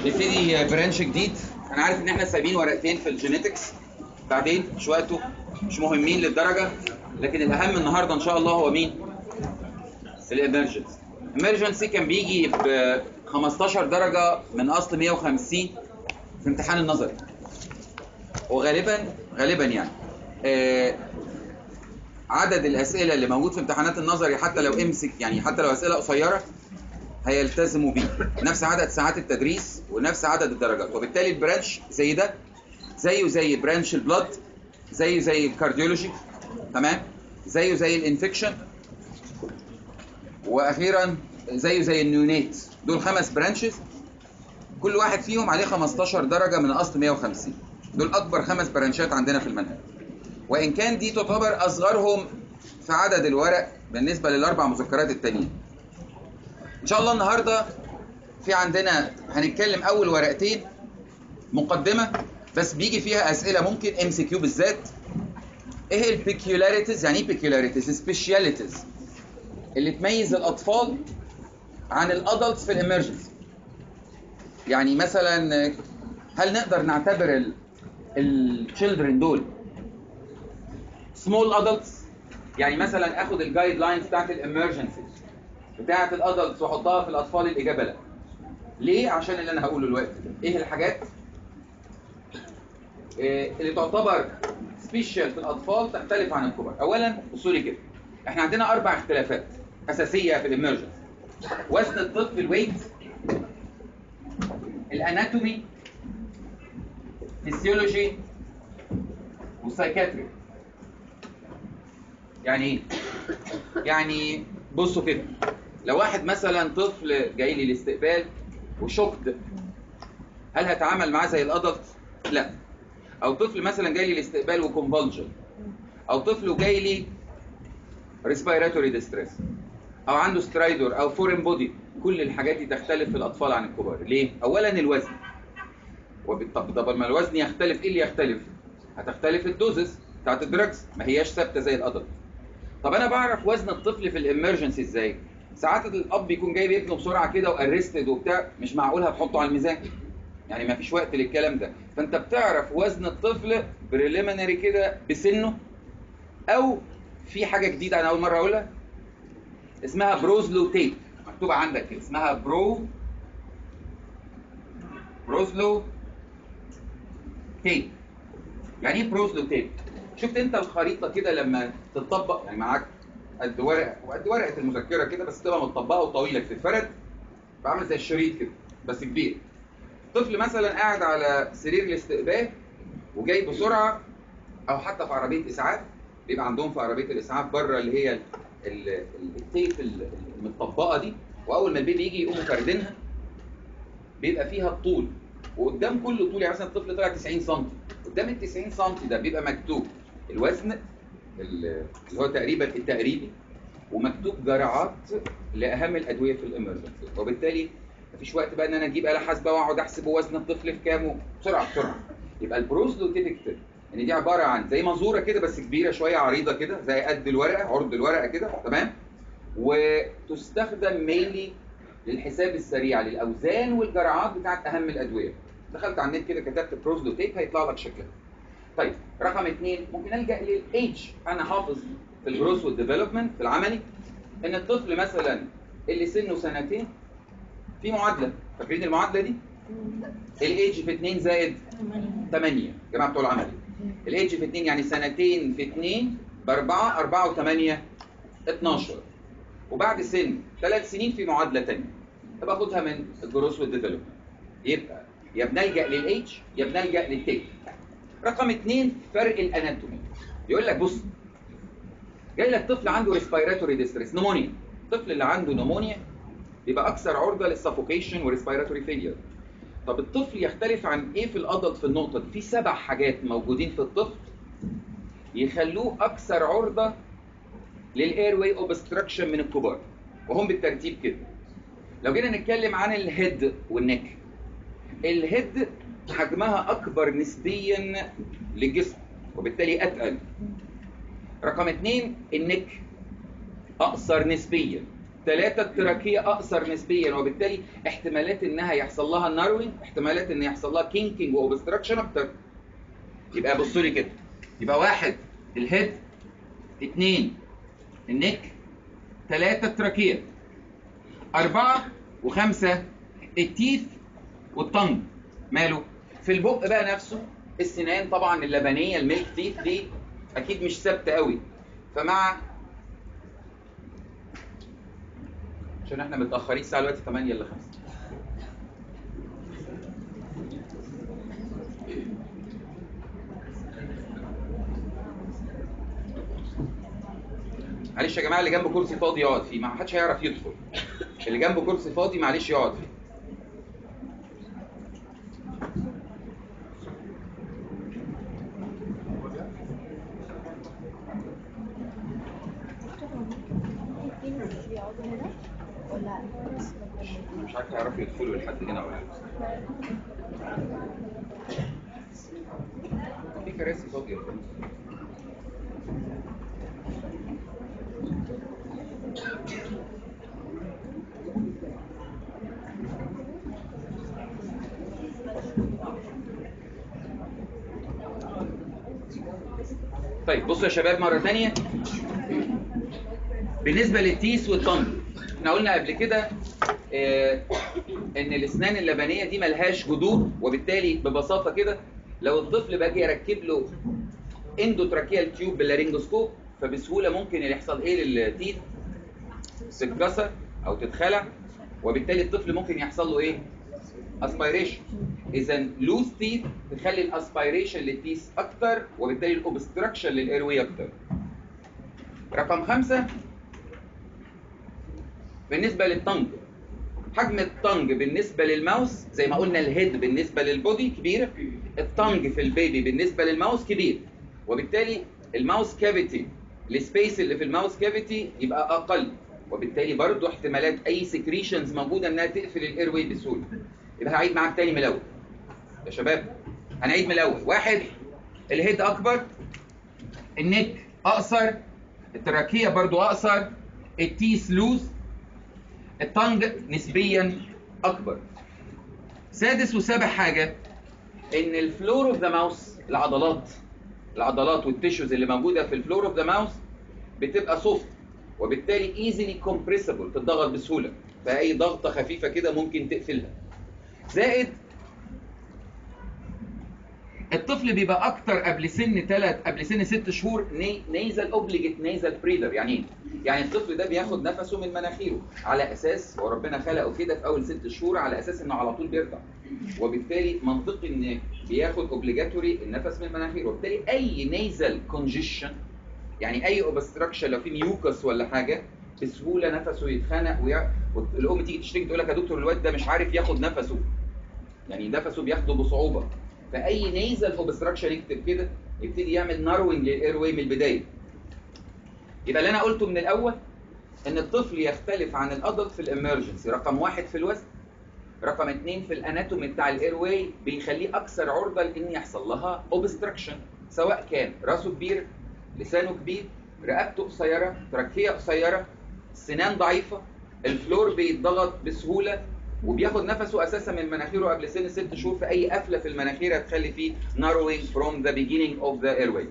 نبتدي branch جديد. أنا عارف إن إحنا سايبين ورقتين في ال genetics بعدين مش وقته مش مهمين للدرجة لكن الأهم النهارده إن شاء الله هو مين؟ ال emergency ال emergency كان بيجي ب 15 درجة من أصل 150 في امتحان النظري. وغالبا غالبا يعني. آه عدد الأسئلة اللي موجود في امتحانات النظري حتى لو MCQ يعني حتى لو أسئلة قصيرة هيلتزموا بيه. نفس عدد ساعات التدريس ونفس عدد الدرجات. وبالتالي ال branch زي ده زيه زي branch ال blood زيه زي ال cardiology تمام؟ زيه زي ال infection وأخيرا زيه زي ال neonate دول خمس branches كل واحد فيهم عليه 15 درجة من اصل 150 دول أكبر خمس branch ات عندنا في المنهج. وإن كان دي تعتبر أصغرهم في عدد الورق بالنسبة للأربع مذكرات التانيين. إن شاء الله النهارده في عندنا هنتكلم أول ورقتين مقدمة بس بيجي فيها أسئلة ممكن MCQ بالذات. إيه ال peculiarities يعني إيه peculiarities specialities اللي تميز الأطفال عن ال adults في ال emergency يعني مثلا هل نقدر نعتبر ال children دول small adults يعني مثلا آخد ال guidelines بتاعت ال emergency بتاعة ال adults واحطها في الأطفال الاجابه لا ليه؟ عشان اللي أنا هقوله دلوقتي. إيه الحاجات؟ إيه اللي تعتبر special في الأطفال تختلف عن الكبار. اولا بصوا لي كده. إحنا عندنا أربع اختلافات أساسية في ال emergency. وزن الطفل ال weight ال anatomy physiology وال psychiatry يعني إيه؟ يعني بصوا كده. لو واحد مثلا طفل جاي لي الاستقبال و shocked هل هتعامل معاه زي ال adult؟ لا. أو طفل مثلا جاي لي الاستقبال و convulsion أو طفل جاي لي respiratory distress أو عنده stridor أو foreign body كل الحاجات دي تختلف في الأطفال عن الكبار. ليه؟ اولا الوزن. وبالطبع ما الوزن يختلف إيه اللي يختلف؟ هتختلف ال doses بتاعت ال drugs. ما هياش ثابتة زي ال adult طب أنا بعرف وزن الطفل في ال emergency إزاي؟ ساعات الأب بيكون جايب ابنه بسرعة كده و arrested وبتاع مش معقول هتحطه على الميزان. يعني ما فيش وقت للكلام ده. فأنت بتعرف وزن الطفل preliminary كده بسنه؟ أو في حاجة جديدة أنا أول مرة أقولها؟ اسمها Broselow tape مكتوبة عندك اسمها Bro Broselow tape يعني إيه Broselow tape شفت أنت الخريطة كده لما تطبق يعني معاك قد ورقه وقد ورقة المذكرة كده بس تبقى متطبقة وطويلة بتتفرد بعمل زي الشريط كده بس كبير. طفل مثلا قاعد على سرير الاستقبال وجاي بسرعة أو حتى في عربية إسعاف بيبقى عندهم في عربية الإسعاف بره اللي هي التيب المتطبقة دي. وأول ما البيبي يجي يقوموا فاردينها بيبقى فيها الطول. وقدام كل طول يعني مثلا الطفل طلع 90 سم قدام ال 90 سم ده بيبقى مكتوب الوزن اللي هو تقريبا التقريبي ومكتوب جرعات لأهم الأدوية في الإمرجنسي. وبالتالي مفيش وقت بقى إن أنا أجيب آلة حاسبة وأقعد أحسب وزن الطفل في كام بسرعة بسرعة. يبقى ال Broselow detector ان دي عبارة عن زي منظورة كده بس كبيرة شوية عريضة كده زي قد الورقة عرض الورقة كده تمام؟ وتستخدم mainly للحساب السريع للأوزان والجرعات بتاعت أهم الأدوية. دخلت على النت كده كتبت Broselow tape هيطلع لك شكلها. طيب رقم اثنين ممكن ألجأ للايدج أنا حافظ في ال growth وال development في العملي إن الطفل مثلا اللي سنه سنتين في معادلة. فاكرين المعادلة دي؟ الايدج في 2 زائد 8 جماعة بتوع العملي. الايدج في 2 يعني سنتين في 2 ب 4 4 و8 12 وبعد سن ثلاث سنين في معادلة ثانية باخدها من ال growth وال development يبقى يا بنلجا للايدج يا بنلجا لل tape رقم اثنين فرق ال anatomy. يقول لك بص جاي لك طفل عنده respiratory distress pneumonia. الطفل اللي عنده pneumonia بيبقى أكثر عرضة لل suffocation و respiratory failure طب الطفل يختلف عن إيه في ال adult في النقطة دي؟ في سبع حاجات موجودين في الطفل يخلوه أكثر عرضة لل airway obstruction من الكبار وهم بالترتيب كده. لو جينا نتكلم عن ال head وال neck ال head حجمها أكبر نسبيا للجسم وبالتالي أتقل. رقم اثنين ال neck أقصر نسبيا. ثلاثة ال trachea أقصر نسبيا وبالتالي احتمالات إنها يحصل لها narrowing احتمالات إن يحصل لها kinking و obstruction أكتر. يبقى بصوا لي كده. يبقى واحد ال head اثنين ال neck ثلاثة ال trachea. أربعة وخمسة ال teeth وال tongue ماله؟ في البق بقى نفسه السنان طبعا اللبنية الميلك تيث دي أكيد مش ثابتة قوي. فمع عشان إحنا متأخرين الساعة دلوقتي 8 إلا 5 معلش يا جماعة اللي جنبه كرسي فاضي يقعد فيه. ما حدش هيعرف يدخل. اللي جنبه كرسي فاضي معلش يقعد فيه مش عارف هيعرفوا يدخلوا لحد هنا ولا لا في كراسي فاضية طيب بصوا يا شباب مرة تانية. بالنسبة لل teeth وال tongue إحنا قلنا قبل كده آه إن الأسنان اللبنية دي ملهاش جذور وبالتالي ببساطة كده لو الطفل باجي اركب له endotracheal tube بال laryngoscope فبسهولة ممكن اللي يحصل إيه لل teeth تتكسر أو تتخلع وبالتالي الطفل ممكن يحصل له إيه؟ aspiration إذا loose teeth تخلي ال aspiration لل teeth أكتر وبالتالي ال obstruction لل airway أكتر. رقم خمسة بالنسبة لل tongue حجم ال tongue بالنسبة لل mouth زي ما قلنا ال head بالنسبة لل body كبيرة ال tongue في ال baby بالنسبة لل mouth كبير. وبالتالي ال mouth cavity ال space اللي في ال mouth cavity يبقى أقل. وبالتالي برضو احتمالات أي secretions موجودة إنها تقفل ال airway بسهولة. يبقى هعيد معاك تاني من الأول. يا شباب هنعيد من الأول. واحد ال head أكبر ال neck أقصر ال trachea برضو أقصر ال teeth loose ال tongue نسبيا أكبر. سادس وسابع حاجة إن ال floor of the mouth العضلات العضلات وال tissues اللي موجودة في ال floor of the mouth بتبقى soft وبالتالي easily compressible تتضغط بسهولة. فأي ضغطة خفيفة كده ممكن تقفلها. زائد الطفل بيبقى أكتر قبل سن ثلاث قبل سن ست شهور ني... nasal obligate nasal breather يعني إيه؟ يعني الطفل ده بياخد نفسه من مناخيره على أساس هو ربنا خلقه كده في أول ست شهور على أساس إنه على طول بيرضع. وبالتالي منطقي إن بياخد obligatory النفس من مناخيره. وبالتالي أي nasal congestion يعني أي obstruction لو في mucus ولا حاجة بسهولة نفسه يتخنق ويع... والأم تيجي تشتكي تقول لك يا دكتور الواد ده مش عارف ياخد نفسه. يعني نفسه بياخده بصعوبة. فأي nasal obstruction يكتب كده يبتدي يعمل narrowing لل airway من البداية. يبقى اللي أنا قلته من الأول إن الطفل يختلف عن ال adult في ال emergency. رقم واحد في الوزن رقم اثنين في ال anatomy بتاع ال airway بيخليه أكثر عرضة لإن يحصل لها obstruction سواء كان راسه كبير لسانه كبير رقبته قصيرة trachea قصيرة سنان ضعيفة ال floor بيتضغط بسهولة. وبياخد نفسه أساسا من مناخيره قبل سن ست شهور في أي قفلة في المناخير هتخلي فيه narrowing from the beginning of the airway.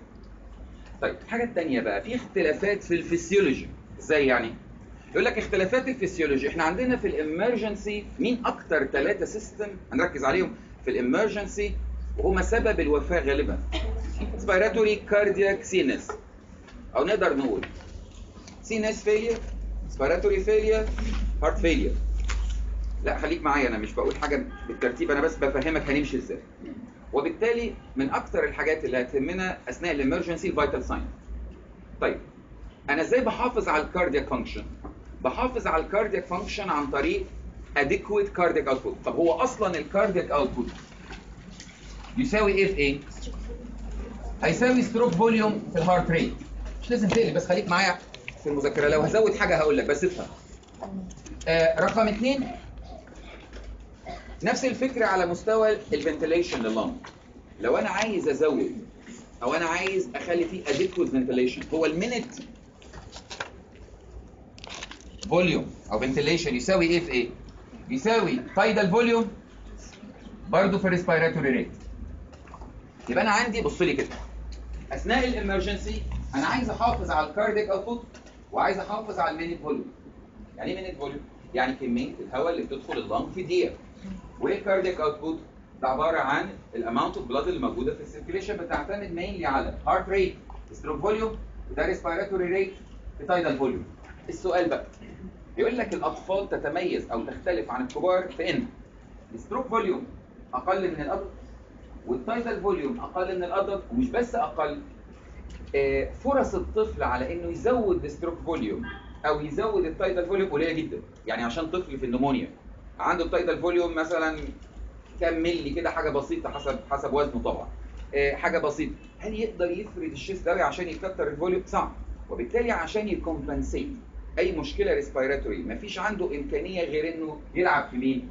طيب الحاجة الثانية بقى في اختلافات في الفسيولوجي. إزاي يعني؟ يقول لك اختلافات الفسيولوجي إحنا عندنا في ال emergency مين أكتر ثلاثة system؟ هنركز عليهم. في ال emergency وهما سبب الوفاة غالبا. respiratory cardiac CNS أو نقدر نقول CNS failure respiratory failure heart failure لا خليك معايا أنا مش بقول حاجة بالترتيب أنا بس بفهمك هنمشي إزاي. وبالتالي من أكتر الحاجات اللي هتهمنا أثناء ال emergency ال vital sign طيب أنا إزاي بحافظ على ال cardiac function بحافظ على ال cardiac function عن طريق adequate cardiac output. طب هو أصلا ال cardiac output يساوي إيه في إيه؟ هيساوي stroke volume في ال heart rate مش لازم تقلب بس خليك معايا في المذاكرة. لو هزود حاجة هقول لك بس افهم. آه رقم اثنين نفس الفكرة على مستوى ال ventilation لل lung لو أنا عايز أزود أو أنا عايز أخلي فيه adequate ventilation هو ال minute volume أو ventilation يساوي إيه في إيه؟ يساوي tidal volume برضه في ال respiratory rate يبقى أنا عندي بص لي كده أثناء ال emergency أنا عايز أحافظ على ال cardiac output وعايز أحافظ على ال minute volume يعني إيه minute volume يعني كمية الهواء اللي بتدخل ال lung في دقيقة. وايه output ده عبارة عن ال amount of blood اللي موجودة في ال circulation بتعتمد mainly على heart rate stroke volume وده respiratory rate tidal volume السؤال بقى بيقول لك الأطفال تتميز أو تختلف عن الكبار في إن؟ ال stroke volume أقل من ال adult وال tidal volume أقل من ال adult ومش بس أقل. آه، فرص الطفل على إنه يزود ال stroke volume أو يزود ال tidal volume قليلة جدا يعني عشان طفل في ال pneumonia. عنده ال tidal volume مثلا كام ملي كده حاجة بسيطة حسب حسب وزنه طبعا. آه، حاجة بسيطة. هل يقدر يفرد ال chest قوي عشان يكتر ال volume؟ صعب. وبالتالي عشان ي compensate أي مشكلة respiratory مفيش عنده إمكانية غير إنه يلعب في مين؟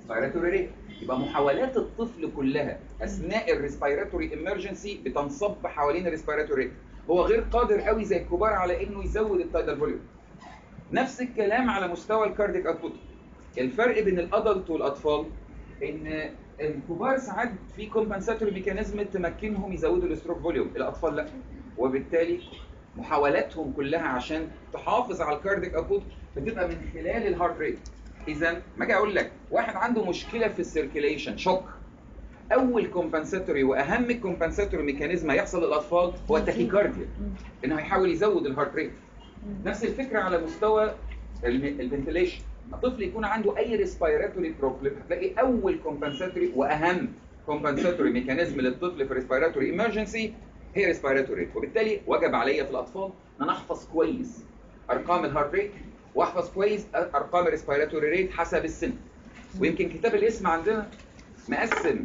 respiratory rate يبقى محاولات الطفل كلها أثناء ال respiratory emergency بتنصب حوالين ال respiratory rate هو غير قادر قوي زي الكبار على إنه يزود ال tidal volume نفس الكلام على مستوى ال cardiac output الفرق بين ال adult والأطفال إن الكبار ساعات في compensatory mechanism تمكنهم يزودوا ال stroke volume الأطفال لأ. وبالتالي محاولاتهم كلها عشان تحافظ على ال cardiac output بتبقى من خلال ال heart rate إذا ما أجي أقول لك واحد عنده مشكلة في ال circulation shock أول compensatory وأهم compensatory mechanism هيحصل للأطفال هو ال tachycardia إنه هيحاول يزود ال heart rate نفس الفكرة على مستوى ال ventilation الطفل يكون عنده أي respiratory problem هتلاقي أول compensatory وأهم compensatory mechanism للطفل في ال respiratory emergency هي respiratory وبالتالي وجب عليا في الأطفال إن أنا أحفظ كويس أرقام ال heart rate وأحفظ كويس أرقام ال respiratory rate حسب السن. ويمكن كتاب الاسم عندنا مقسم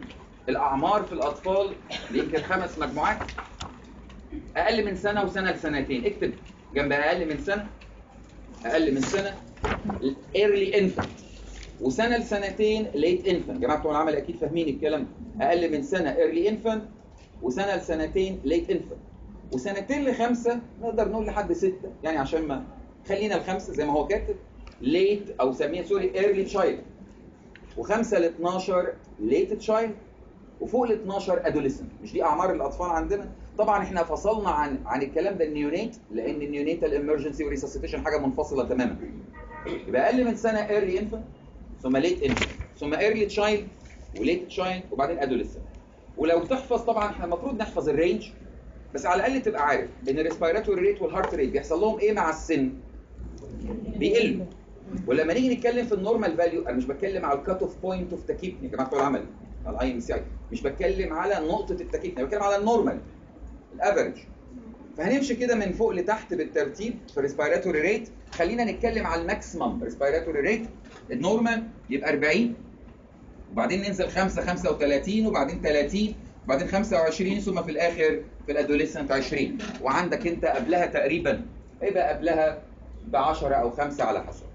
الأعمار في الأطفال يمكن خمس مجموعات. أقل من سنة وسنة لسنتين. اكتب جنب أقل من سنة أقل من سنة early infant وسنة لسنتين late infant جماعة بتوع العمل أكيد فاهمين الكلام أقل من سنة early infant وسنة لسنتين late infant وسنتين لخمسة نقدر نقول لحد ستة. يعني عشان ما خلينا الخمسه زي ما هو كاتب. late أو سميها sorry early child وخمسة ل 12 late child وفوق ال 12 adolescent مش دي أعمار الأطفال عندنا؟ طبعا إحنا فصلنا عن عن الكلام ده ال neonate لأن ال neonatal emergency و resuscitation حاجة منفصلة تماما. يبقى أقل من سنة early infant ثم late infant ثم early child و late child وبعدين adolescent ولو تحفظ طبعا إحنا المفروض نحفظ ال range بس على الأقل تبقى عارف إن ال respiratory rate وال heart rate بيحصل لهم إيه مع السن؟ بيقلوا ولما نيجي نتكلم في ال normal value أنا مش بتكلم على ال cut off point of tachypnea يا جماعة بتوع العمل على ال IMCI مش بتكلم على نقطة ال tachypnea أنا بتكلم على ال normal ال average فهنمشي كده من فوق لتحت بالترتيب في ال respiratory rate خلينا نتكلم على ال maximum respiratory rate ال normal يبقى 40 وبعدين ننزل 5 35 وبعدين 30 وبعدين 25 ثم في الآخر في ال adolescent 20 وعندك أنت قبلها تقريبا يبقى قبلها ب 10 أو 5 على حسب.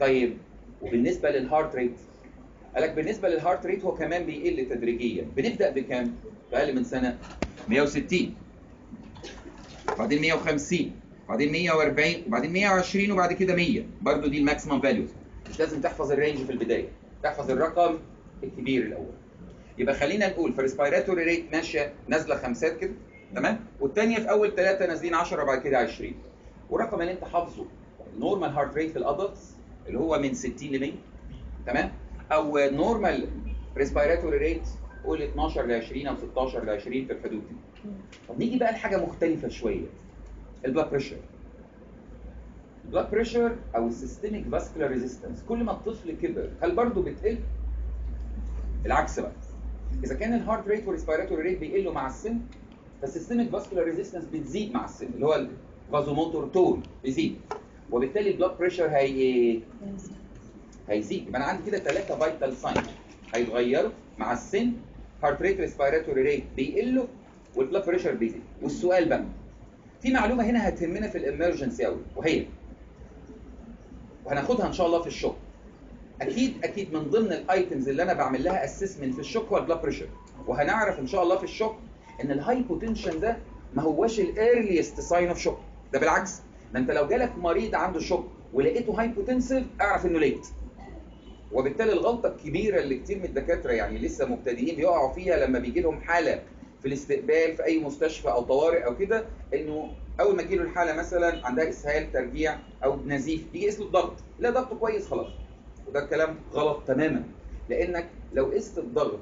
طيب وبالنسبة لل heart rate قالك بالنسبة لل heart rate هو كمان بيقل تدريجيا. بنبدأ بكام؟ في أقل من سنة 160 بعدين 150 بعدين 140 وبعدين 120 وبعد كده 100 برضو دي ال maximum values مش لازم تحفظ ال range في البداية. تحفظ الرقم الكبير الأول. يبقى خلينا نقول في respiratory rate ماشية نازلة خمسات كده تمام؟ والثانيه في أول ثلاثة نازلين 10 وبعد كده 20 والرقم اللي انت حافظه ال normal heart rate في ال adults اللي هو من 60 ل 100 تمام؟ أو normal respiratory rate قول 12 ل 20 أو 16 ل 20 في الحدود دي. طب نيجي بقى لحاجة مختلفة شوية. ال blood pressure ال blood pressure أو ال systemic vascular resistance كل ما الطفل كبر هل برضه بتقل؟ العكس بقى. إذا كان ال heart rate وال respiratory rate بيقلوا مع السن فال systemic vascular resistance بتزيد مع السن اللي هو ال vasomotor tone بيزيد. وبالتالي ال blood pressure هي إيه؟ هيزيد. يبقى أنا عندي كده ثلاثة vital sign هيتغيروا مع السن heart rate respiratory rate بيقلوا وال blood pressure بيزيد. والسؤال بقى في معلومة هنا هتهمنا في ال emergency قوي وهي وهناخدها إن شاء الله في ال shock أكيد أكيد من ضمن ال items اللي أنا بعمل لها assessment في ال shock هو pressure وهنعرف إن شاء الله في ال shock إن ال hypotension ده ما هوش ال earliest sign of shock ده بالعكس ده أنت لو جالك مريض عنده shock ولقيته hypotensive اعرف إنه late وبالتالي الغلطة الكبيرة اللي كتير من الدكاترة يعني لسه مبتدئين بيقعوا فيها لما بيجي لهم حالة في الاستقبال في أي مستشفى أو طوارئ أو كده إنه أول ما تجي له الحالة مثلا عندها إسهال ترجيع أو نزيف يجي يقيس له الضغط. لا ضغطه كويس خلاص. وده الكلام غلط تماما. لأنك لو قست الضغط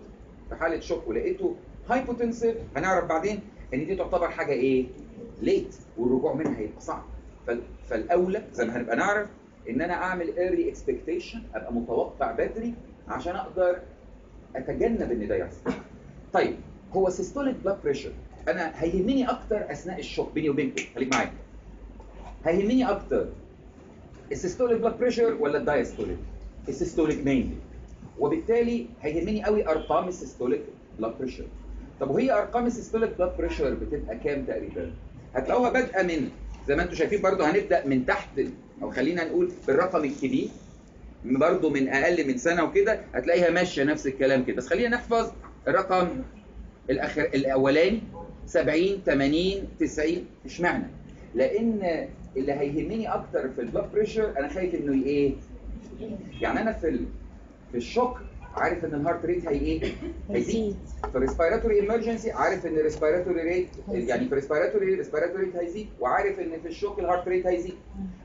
في حالة shock ولقيته hypotensive هنعرف بعدين إن دي تعتبر حاجة إيه؟ late والرجوع منها هيبقى صعب. فال- فالأولى زي ما هنبقى نعرف إن أنا أعمل early expectation أبقى متوقع بدري عشان أقدر أتجنب إن ده يحصل. طيب هو systolic blood pressure. أنا هيهمني أكتر أثناء ال shock بيني وبينكم. خليك معايا. هيهمني أكتر ال systolic blood pressure ولا ال diastolic ال systolic mainly وبالتالي هيهمني قوي أرقام ال systolic blood pressure طب وهي أرقام ال systolic blood pressure بتبقى كام تقريبا؟ هتلاقوها بادئة من زي ما أنتم شايفين برضو هنبدأ من تحت أو خلينا نقول بالرقم الكبير. برضو من أقل من سنة وكده هتلاقيها ماشية نفس الكلام كده. بس خلينا نحفظ الرقم الآخر الأولاني 70 80 90 اشمعنى لأن اللي هيهمني أكتر في ال blood pressure أنا خايف إنه إيه؟ يعني أنا في ال... في ال shock عارف إن ال heart rate هي إيه؟ هيزيد. في ال respiratory emergency عارف إن ال respiratory rate يعني في ال respiratory ال respiratory rate هيزيد وعارف إن في ال shock ال heart rate هيزيد.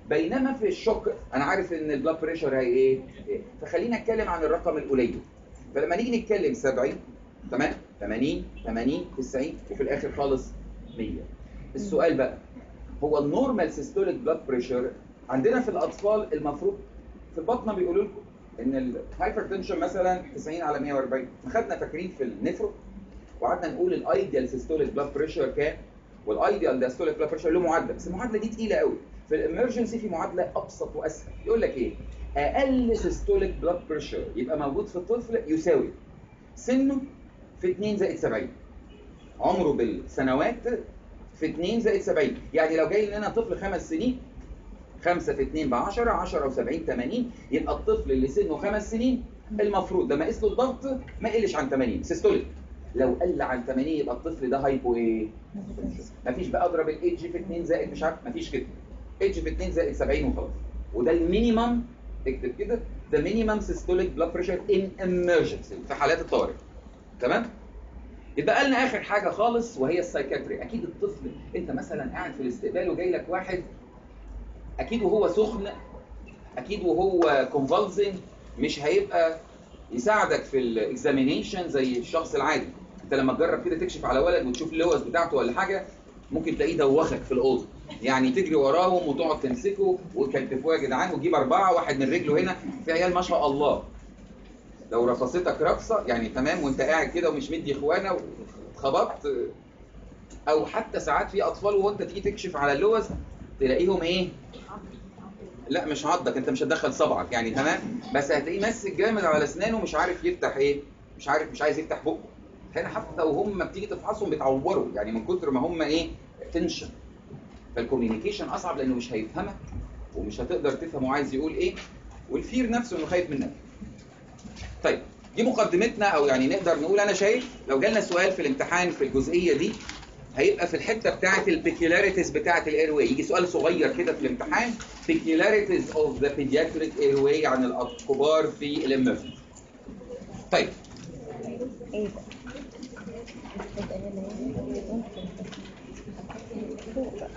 بينما في ال shock أنا عارف إن ال blood pressure هي إيه؟ إيه. فخلينا أتكلم عن الرقم القليل. فلما نيجي نتكلم 70 تمام؟ 80 80 90 وفي الآخر خالص 100 السؤال بقى هو ال normal systolic blood pressure عندنا في الأطفال المفروض في الباطنة بيقولوا لكم إن ال hypertension مثلا 90 على 140 خدنا فاكرين في ال nephro وقعدنا نقول ال ideal systolic blood pressure كام؟ وال ideal diastolic blood pressure له معادلة بس المعادلة دي تقيلة قوي. في ال emergency في معادلة أبسط وأسهل. يقول لك إيه؟ أقل systolic blood pressure يبقى موجود في الطفل يساوي سنه في 2 زائد 70 عمره بالسنوات في 2 زائد 70 يعني لو جاي لنا طفل خمس سنين 5 في 2 ب 10 10 و70 80 يبقى الطفل اللي سنه خمس سنين المفروض لما اقيس له الضغط ما يقلش عن 80 systolic. لو قل عن 80 يبقى الطفل ده hypo إيه؟ مفيش بقى اضرب الايدج في 2 زائد مش عارف مفيش كده. ايدج في 2 زائد 70 وخلاص. وده ال minimum اكتب كده ده minimum systolic blood pressure in emergency في حالات الطوارئ. تمام؟ يبقى لنا آخر حاجة خالص وهي ال psychiatry. أكيد الطفل أنت مثلا قاعد في الاستقبال وجاي لك واحد أكيد وهو سخن أكيد وهو convulsing مش هيبقى يساعدك في ال examination زي الشخص العادي. أنت لما تجرب كده تكشف على ولد وتشوف اللوز بتاعته ولا حاجة ممكن تلاقيه دوخك في الأوضة. يعني تجري وراهم وتقعد تمسكه وتكتفوه يا جدعان وتجيب أربعة واحد من رجله هنا. في عيال ما شاء الله. لو رقصتك رقصه يعني تمام وانت قاعد كده ومش مدي إخوانا واتخبطت أو حتى ساعات في أطفال وانت تيجي تكشف على اللوز تلاقيهم إيه؟ لا مش عضك أنت مش هتدخل صبعك يعني تمام؟ بس هتلاقيه ماسك جامد على أسنانه مش عارف يفتح إيه مش عارف مش عايز يفتح بقه. هنا حتى وهم بتيجي تفحصهم بيتعوروا يعني من كتر ما هم إيه tension فال communication أصعب لأنه مش هيفهمك ومش هتقدر تفهم عايز يقول إيه وال fear نفسه إنه خايف منك. طيب دي مقدمتنا أو يعني نقدر نقول أنا شايف لو جالنا سؤال في الامتحان في الجزئية دي هيبقى في الحتة بتاعه ال peculiarities بتاعه ال airway يجي سؤال صغير كده في الامتحان peculiarities of the pediatric airway عن الكبار في ال emergency طيب.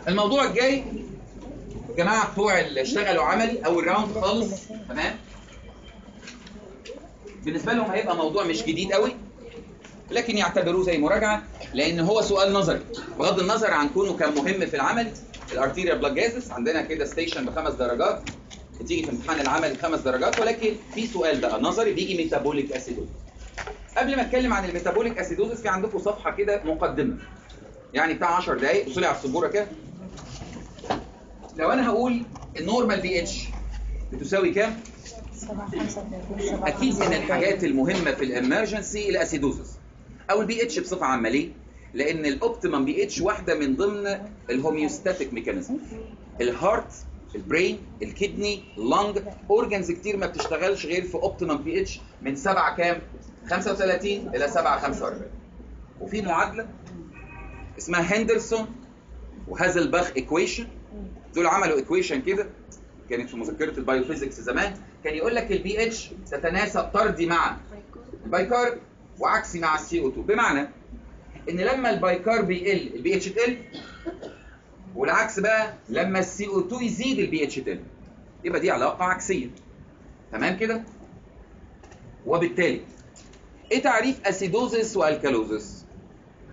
الموضوع الجاي جماعة بتوع اللي اشتغلوا عملي أول round خالص تمام؟ بالنسبة لهم هيبقى موضوع مش جديد قوي لكن يعتبروه زي مراجعة لأن هو سؤال نظري بغض النظر عن كونه كان مهم في العمل ال arterial blood gases عندنا كده station بخمس درجات بتيجي في امتحان العمل خمس درجات ولكن في سؤال بقى نظري بيجي metabolic acidosis قبل ما أتكلم عن ال metabolic acidosis في عندكم صفحة كده مقدمة يعني بتاع 10 دقائق بصوا لي على السبورة كده لو أنا هقول ال normal pH بتساوي كام؟ أكيد من. الحاجات المهمة في ال emergency ال acidosis أو البي اتش بصفة عامة. ليه؟ لأن ال optimum pH واحدة من ضمن الهوميوستاتيك ميكانيزم الهارت البرين الكدني اللنج اورجنز كتير ما بتشتغلش غير في optimum pH من 7 كام؟ 35 إلى 7 45 وفي معادلة اسمها هندرسون وهازلباخ equation دول عملوا equation كده. كانت في مذكرة ال biophysics زمان كان يقول لك البي اتش تتناسب طردي مع ال bicarb وعكسي مع ال CO 2 بمعنى إن لما ال bicarb يقل البي اتش تقل والعكس بقى لما ال CO 2 يزيد البي اتش تقل. يبقى دي علاقة عكسية. تمام كده؟ وبالتالي إيه تعريف acidosis و alkalosis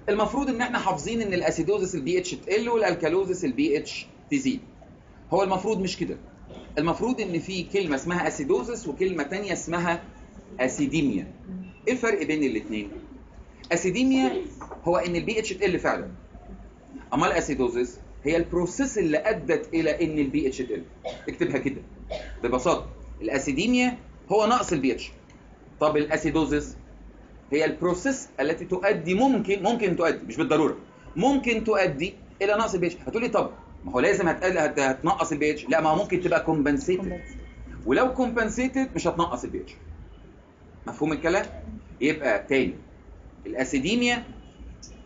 المفروض إن إحنا حافظين إن ال acidosis ال pH تقل وال alkalosis ال pH تزيد. هو المفروض مش كده. المفروض إن في كلمة اسمها acidosis وكلمة تانية اسمها acidemia إيه الفرق بين الاثنين acidemia هو إن البي اتش تقل فعلا. اما ال acidosis هي ال process اللي أدت إلى إن البي اتش تقل اكتبها كده. ببساطة ال acidemia هو نقص البي اتش طب ال acidosis هي ال process التي تؤدي ممكن ممكن تؤدي مش بالضرورة ممكن تؤدي إلى نقص البي اتش هتقولي طب ما هو لازم هتقل هت- هتنقص البي اتش لا ما هو ممكن تبقى compensated ولو compensated مش هتنقص البي اتش مفهوم الكلام؟ يبقى تاني. ال acidemia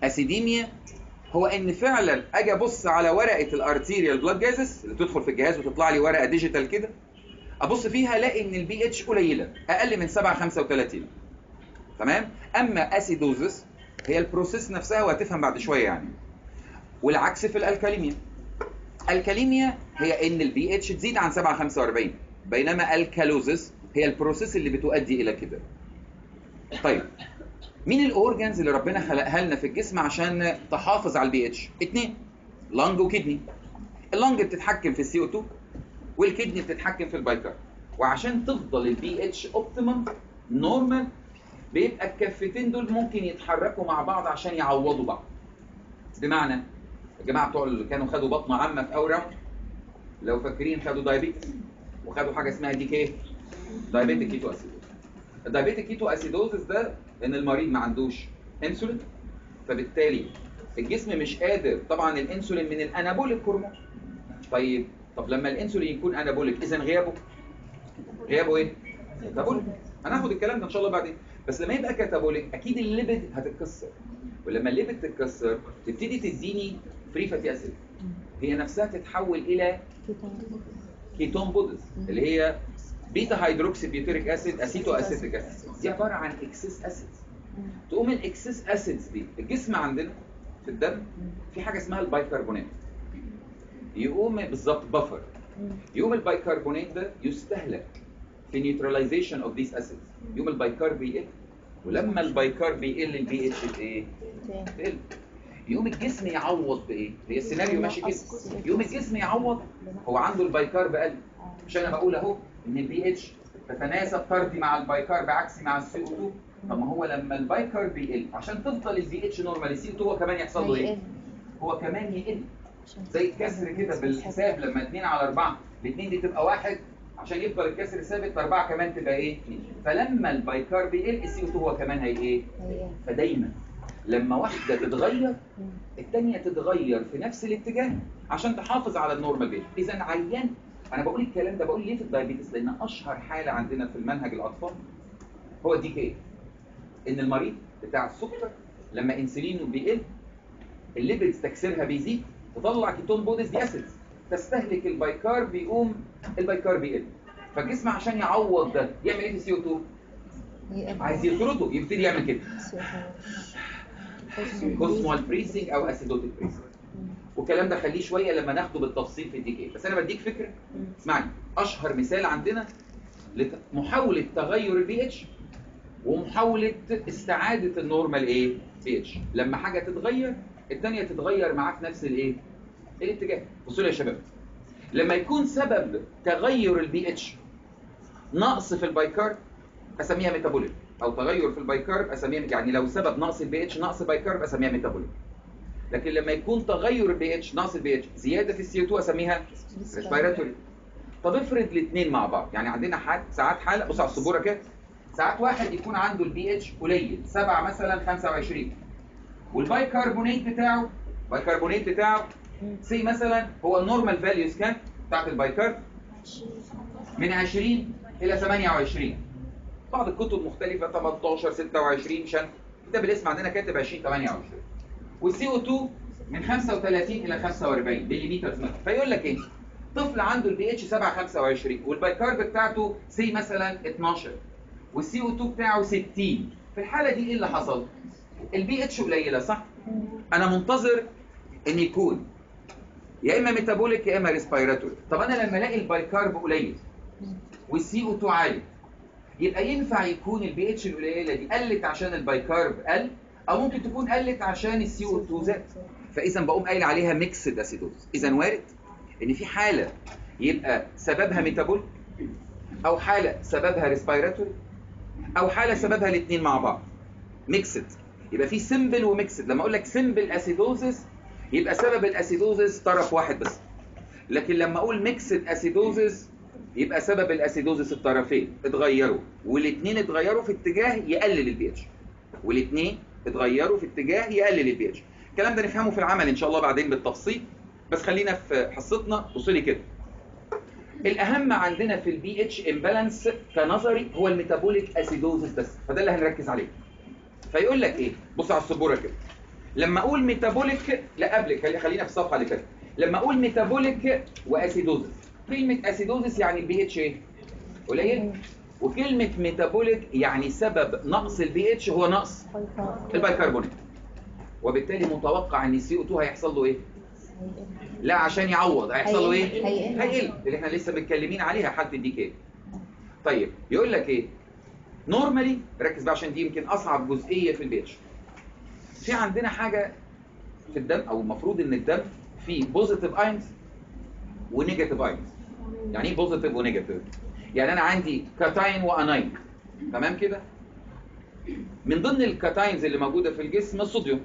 acidemia هو إن فعلا أجي أبص على ورقة ال arterial blood gases اللي تدخل في الجهاز وتطلع لي ورقة digital كده. أبص فيها ألاقي إن البي اتش قليلة أقل من 7.35 تمام؟ أما acidosis هي ال process نفسها وهتفهم بعد شوية يعني. والعكس في ال alkalemia alkalemia هي ان البي اتش تزيد عن 7.45 بينما alkalosis هي ال process اللي بتؤدي إلى كده. طيب مين ال organs اللي ربنا خلقها لنا في الجسم عشان تحافظ على البي اتش اتنين lung و kidney ال lung بتتحكم في ال CO 2 وال kidney بتتحكم في ال bicarb وعشان تفضل ال pH optimum normal بيبقى الكفتين دول ممكن يتحركوا مع بعض عشان يعوضوا بعض. بمعنى الجماعة بتوع اللي كانوا خدوا باطنة عامة في أول راوند لو فاكرين خدوا diabetes وخدوا حاجة اسمها DKA diabetic ketoacidosis ال diabetic ketoacidosis ده إن المريض ما عندوش انسولين فبالتالي الجسم مش قادر طبعا الإنسولين من ال anabolic hormone. طيب طب لما الإنسولين يكون anabolic إذا غيابه؟ غيابه إيه؟ catabolic هناخد الكلام ده إن شاء الله بعدين. بس لما يبقى catabolic أكيد ال lipid هتتكسر. ولما ال lipid تتكسر تبتدي تديني free fatty acid هي نفسها تتحول إلى ketone bodies اللي هي beta hydroxybutyric acid acetoacetic acid دي عبارة عن excess acids تقوم ال excess acids دي الجسم عندنا في الدم في حاجة اسمها البايكربونات يقوم بالظبط buffer يقوم البايكربونات ده يستهلك في neutralization of these acids يقوم ال bicarb يقل ولما ال bicarb يقل البي اتش إيه؟ تقل. يقوم الجسم يعوض بإيه؟ هي السيناريو ماشي كده. يقوم الجسم يعوض هو عنده ال bicarb قل مش أنا بقول أهو إن البي اتش تتناسب طردي مع ال bicarb عكسي مع ال CO2 طب ما هو لما ال bicarb يقل عشان تفضل ال pH normal ال CO2 هو كمان يحصل له إيه؟ هو كمان يقل. زي الكسر كده بالحساب لما 2 على 4 الاثنين دي تبقى واحد عشان يفضل الكسر ثابت أربعة كمان تبقى إيه؟ فلما ال bicarb يقل ال CO2 هو كمان هي إيه؟ فدايما لما واحدة تتغير الثانية تتغير في نفس الاتجاه عشان تحافظ على ال normal pH إذا عيان أنا بقول الكلام ده بقول ليه في ال diabetes لأن أشهر حالة عندنا في المنهج الأطفال هو ال DKA إن المريض بتاع السكر لما إنسولينه بيقل ال lipids تكسيرها بيزيد تطلع ketone bodies دي acids. تستهلك ال bicarb بيقوم ال bicarb بيقل فالجسم عشان يعوض ده يعمل إيه في ال CO2 عايز يطرده يبتدي يعمل كده. Kussmaul breathing أو acidotic breathing والكلام ده خليه شوية لما ناخده بالتفصيل في ال DKA بس أنا بديك فكرة. اسمعني. أشهر مثال عندنا لمحاولة تغير البي اتش ومحاولة استعادة ال normal إيه؟ بي اتش لما حاجة تتغير الثانية تتغير معاه في نفس الإيه؟ الاتجاه. بصوا لي يا شباب. لما يكون سبب تغير البي اتش نقص في ال bicarb أسميها metabolic أو تغير في ال bicarb اسميها يعني لو سبب نقص البي إتش نقص bicarb اسميها metabolic لكن لما يكون تغير البي إتش نقص البي إتش زيادة في ال CO2 اسميها respiratory طب افرض الاثنين مع بعض. يعني عندنا حال ساعات حالة بص على السبورة كده. ساعات واحد يكون عنده البي إتش قليل. 7 مثلا 25 والبايكربونات بتاعه البايكربونات بتاعه سي مثلا هو ال normal values كام؟ بتاعت ال bicarb من 20 إلى 28 بعض الكتب مختلفة 18 26 بس إن كتاب الاسم عندنا كاتب 20 28 وال CO2 من 35 إلى 45 ملم فيقول لك إيه؟ طفل عنده البي اتش 7 25 وال bicarb بتاعته سي مثلا 12 وال CO2 بتاعه 60 في الحالة دي إيه اللي حصل؟ البي اتش قليلة صح؟ أنا منتظر إن يكون. يا إما metabolic يا إما respiratory. طب أنا لما ألاقي ال bicarb قليل وال CO2 عالي يبقى ينفع يكون البي اتش القليلة دي قلت عشان ال bicarb قل أو ممكن تكون قلت عشان ال CO2 زاد فإذا بقوم قايل عليها mixed acidosis إذا وارد إن في حالة يبقى سببها metabolic أو حالة سببها respiratory أو حالة سببها الاثنين مع بعض. mixed يبقى في simple و mixed لما أقول لك simple acidosis يبقى سبب ال acidosis طرف واحد بس. لكن لما أقول mixed acidosis يبقى سبب ال acidosis الطرفين اتغيروا والاثنين اتغيروا في اتجاه يقلل البي اتش والاثنين اتغيروا في اتجاه يقلل البي اتش الكلام ده نفهمه في العمل إن شاء الله بعدين بالتفصيل بس خلينا في حصتنا. بص لي كده. الأهم عندنا في ال pH imbalance كنظري هو ال metabolic acidosis بس فده اللي هنركز عليه. فيقول لك إيه؟ بص على السبورة كده. لما أقول metabolic لا قبل خلي- خلينا في الصفحة اللي فاتت. لما أقول metabolic و acidosis كلمة acidosis يعني البي اتش إيه قليل؟ وكلمة metabolic يعني سبب نقص البي اتش هو نقص البيكربونات وبالتالي متوقع إن ال CO2 هيحصل له إيه؟ لا عشان يعوض. هيحصل له إيه؟ هيقل. اللي إحنا لسه متكلمين عليها حالة ال DKA طيب يقول لك إيه؟ normally ركز بقى عشان دي يمكن أصعب جزئية في البي اتش في عندنا حاجة في الدم أو المفروض إن الدم فيه positive ions و negative ions يعني إيه positive و negative يعني أنا عندي cation و anion تمام كده؟ من ضمن ال cations اللي موجودة في الجسم الصوديوم.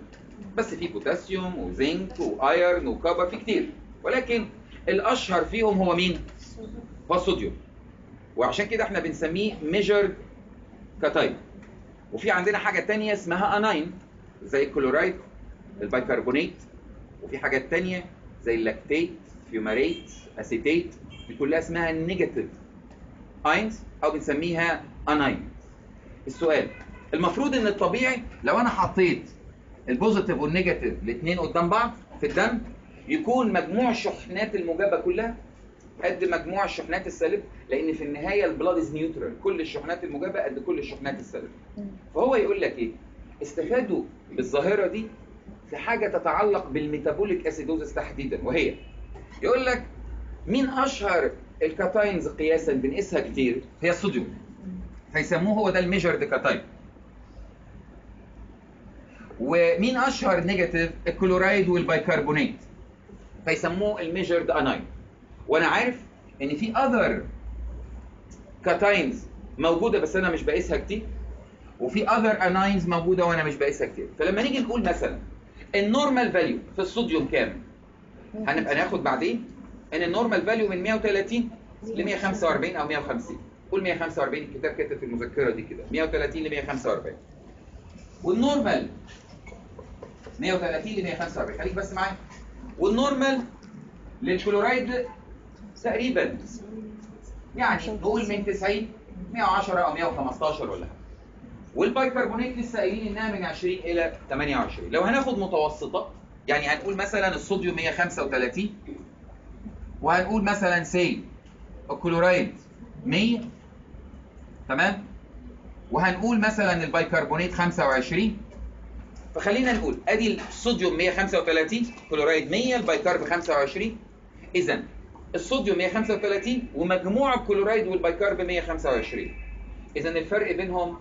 بس في بوتاسيوم وزنك و iron و copper في كتير. ولكن الأشهر فيهم هو مين؟ هو الصوديوم. وعشان كده إحنا بنسميه measured cation وفي عندنا حاجة تانية اسمها anion زي الكلورايد البيكربونات وفي حاجات تانية زي ال lactate fumarate acetate دي كلها اسمها negative ions أو بنسميها anion السؤال المفروض إن الطبيعي لو أنا حطيت ال positive وال negative الاثنين قدام بعض في الدم يكون مجموع الشحنات الموجبة كلها قد مجموع الشحنات السالبه لأن في النهاية ال blood is neutral كل الشحنات الموجبة قد كل الشحنات السالبة. فهو يقول لك إيه؟ استفادوا بالظاهرة دي في حاجة تتعلق بال metabolic acidosis تحديدا وهي يقول لك مين أشهر ال cations قياسا بنقيسها كتير هي الصوديوم. فيسموه هو ده ال measured cation. ومين أشهر negative ال chloride والبيكربونات. فيسموه ال measured anion وأنا عارف إن في other cations موجودة بس أنا مش بقيسها كتير وفي other anions موجودة وأنا مش بقيسها كتير. فلما نيجي نقول مثلا ال normal value في الصوديوم كام؟ هنبقى ناخد بعدين إن ال normal value من 130 ل 145 أو 150 قول 145 الكتاب كاتب في المذكرة دي كده. 130 ل 145 وال normal 130 ل 145 خليك بس معايا. وال normal للكلورايد تقريبا يعني نقول من 90 110 أو 115 ولا حاجة. والبيكربونات لسه قايلين إنها من 20 إلى 28 لو هناخد متوسطة يعني هنقول مثلا الصوديوم 135 وهنقول مثلا سي الكلورايد 100 تمام؟ وهنقول مثلا البيكربونات 25 فخلينا نقول أدي الصوديوم 135 كلورايد 100 ال bicarb 25 اذا الصوديوم 135 ومجموع ال chloride وال bicarb 125 اذا الفرق بينهم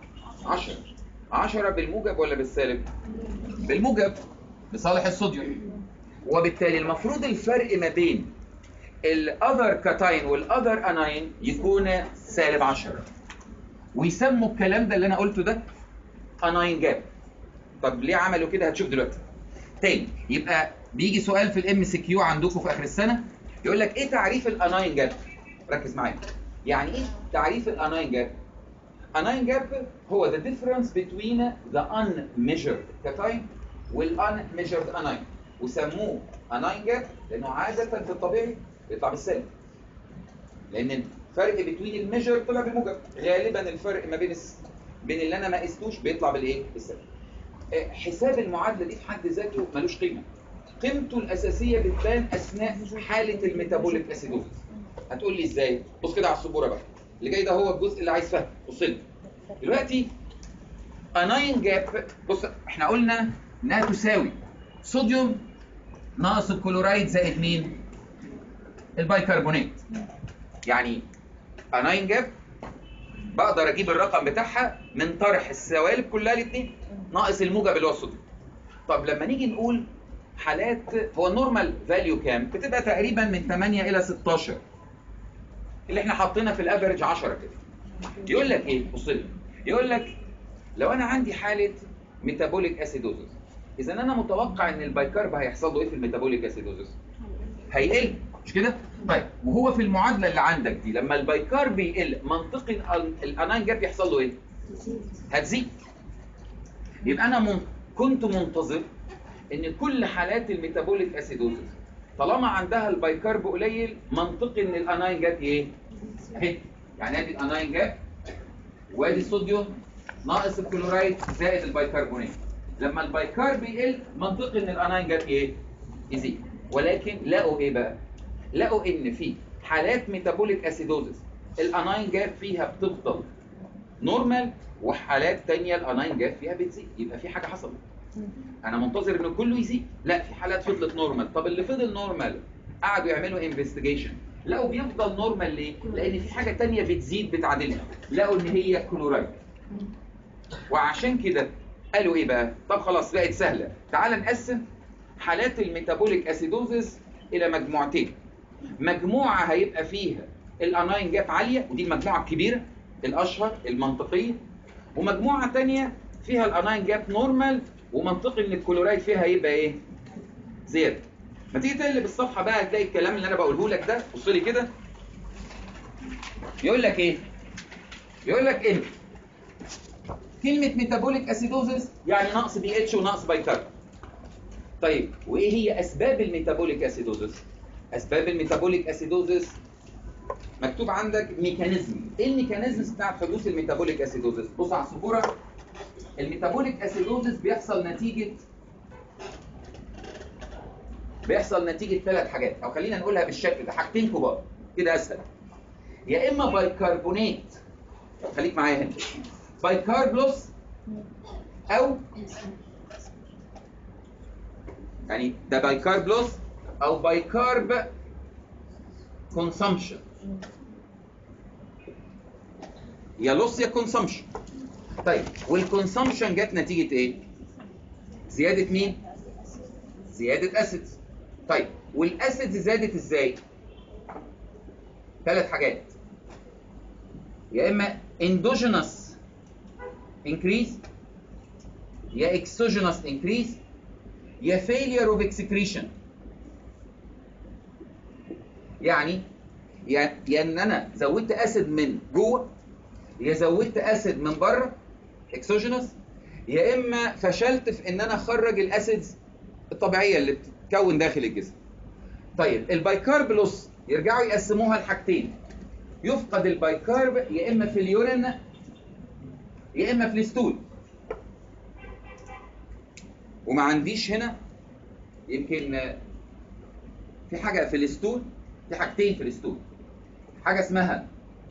10 10 بالموجب ولا بالسالب؟ بالموجب لصالح الصوديوم. وبالتالي المفروض الفرق ما بين ال other cation وال other anion يكون سالب 10 ويسموا الكلام ده اللي أنا قلته ده anion gap طب ليه عملوا كده؟ هتشوف دلوقتي. تاني يبقى بيجي سؤال في ال MCQ عندكم في آخر السنة يقول لك إيه تعريف ال anion gap ركز معايا. يعني إيه تعريف ال anion gap anion gap هو the difference between the unmeasured cation وال unmeasured anion. وسموه anion gap لأنه عادة في الطبيعي بيطلع بالسالب. لأن الفرق بين ال measured طلع بالموجب. غالبا الفرق ما بين. بين اللي أنا ما قستوش بيطلع بالإيه؟ بالسالب. آه، حساب المعادلة دي في حد ذاته ملوش قيمة. قيمته الأساسية بتبان أثناء حالة ال metabolic acidosis هتقول لي إزاي؟ بص كده على السبورة بقى. اللي جاي ده هو الجزء اللي عايز فهم. بص لي. دلوقتي anion gap بص إحنا قلنا إنها تساوي صوديوم ناقص الكلورايد زائد مين؟ البيكربونات يعني anion gap بقدر أجيب الرقم بتاعها من طرح السوالب كلها الاثنين ناقص الموجب اللي هو الصوديوم طب لما نيجي نقول حالات هو ال normal value كام؟ بتبقى تقريبا من 8 إلى 16 اللي إحنا حاطينها في ال average 10 كده. يقول لك إيه؟ بص يقول لك لو أنا عندي حالة metabolic acidosis إذا أنا متوقع إن ال bicarb هيحصل له إيه في ال metabolic acidosis هيقل. مش كده؟ طيب وهو في المعادلة اللي عندك دي لما ال bicarb يقل منطقي ال anion gap يحصل له إيه؟ هتزيد. يبقى أنا من... كنت منتظر إن كل حالات ال metabolic acidosis طالما عندها ال bicarb قليل منطقي إن ال anion gap إيه؟ أهي. يعني أدي ال anion gap وأدي الصوديوم ناقص الكلورايد زائد البيكربونات لما ال bicarb يقل منطقي إن ال anion gap إيه؟ يزيد. ولكن لقوا إيه بقى؟ لقوا إن في حالات metabolic acidosis ال anion gap فيها بتفضل normal وحالات تانية ال anion gap فيها بتزيد يبقى في حاجة حصلت. أنا منتظر إن كله يزيد لا في حالات فضلت normal طب اللي فضل normal قعدوا يعملوا investigation لقوا بيفضل normal ليه؟ لأن في حاجة تانية بتزيد بتعادلها. لقوا إن هي كلورايد وعشان كده قالوا إيه بقى؟ طب خلاص بقت سهلة. تعال نقسم حالات ال metabolic acidosis إلى مجموعتين. مجموعة هيبقى فيها ال anion gap عالية ودي المجموعة الكبيرة الأشهر المنطقية. ومجموعة تانية فيها ال anion gap normal ومنطقي إن الكلورايد فيها هيبقى إيه؟ زيادة. ما تيجي تقلب الصفحة بقى هتلاقي الكلام اللي أنا بقوله لك ده؟ بص لي كده. يقول لك إيه؟ يقول لك إيه؟ كلمة metabolic acidosis يعني نقص بي اتش ونقص bicarb طيب وإيه هي أسباب ال metabolic acidosis أسباب ال metabolic acidosis مكتوب عندك mechanism. إيه ال mechanism بتاعت حدوث ال metabolic acidosis بص على السبوره ال metabolic acidosis بيحصل نتيجة بيحصل نتيجة ثلاث حاجات. أو خلينا نقولها بالشكل ده. حاجتين كبار. كده أسهل. يا إما بايكربونات خليك معايا هنا. bicarb loss أو يعني ده bicarb loss أو bicarb consumption يا loss يا consumption طيب وال consumption جت نتيجة إيه؟ زيادة مين؟ زيادة acids طيب وال acids زادت إزاي؟ ثلاث حاجات. يا إما endogenous increase يا exogenous increase يا failure of excretion. يعني يا إن أنا زودت acid من جوه يا زودت acid من بره exogenous يا إما فشلت في إن أنا أخرج ال acids الطبيعية اللي بتتكون داخل الجسم. طيب ال bicarb loss يرجعوا يقسموها لحاجتين. يفقد ال bicarb يا إما في ال urine يا إما في ال stool وما عنديش هنا يمكن في حاجة في ال stool في حاجتين في ال stool حاجة اسمها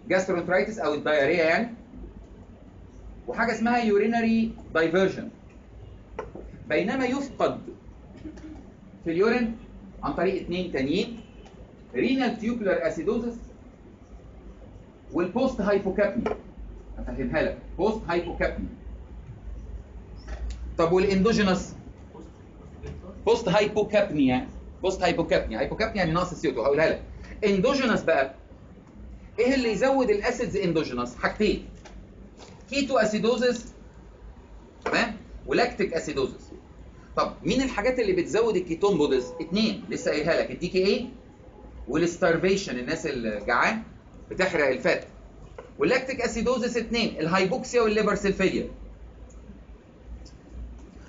gastroenteritis أو ال diarrhea يعني وحاجة اسمها urinary diversion بينما يفقد في ال urine عن طريق اثنين تانيين renal tubular acidosis وال post hypocapnia هفهمها لك. post hypocapnia طب وال endogenous post hypocapnia post hypocapnia hypocapnia يعني نقص ال CO2 هقولها لك. endogenous بقى. إيه اللي يزود ال acids endogenous؟ حاجتين. ketoacidosis تمام؟ و lactic acidosis طب مين الحاجات اللي بتزود ال ketone bodies اتنين. لسه قايلها لك. ال DKA وال starvation الناس اللي جعان بتحرق ال fat. وال lactic acidosis اتنين. ال hypoxia وال liver cell failure.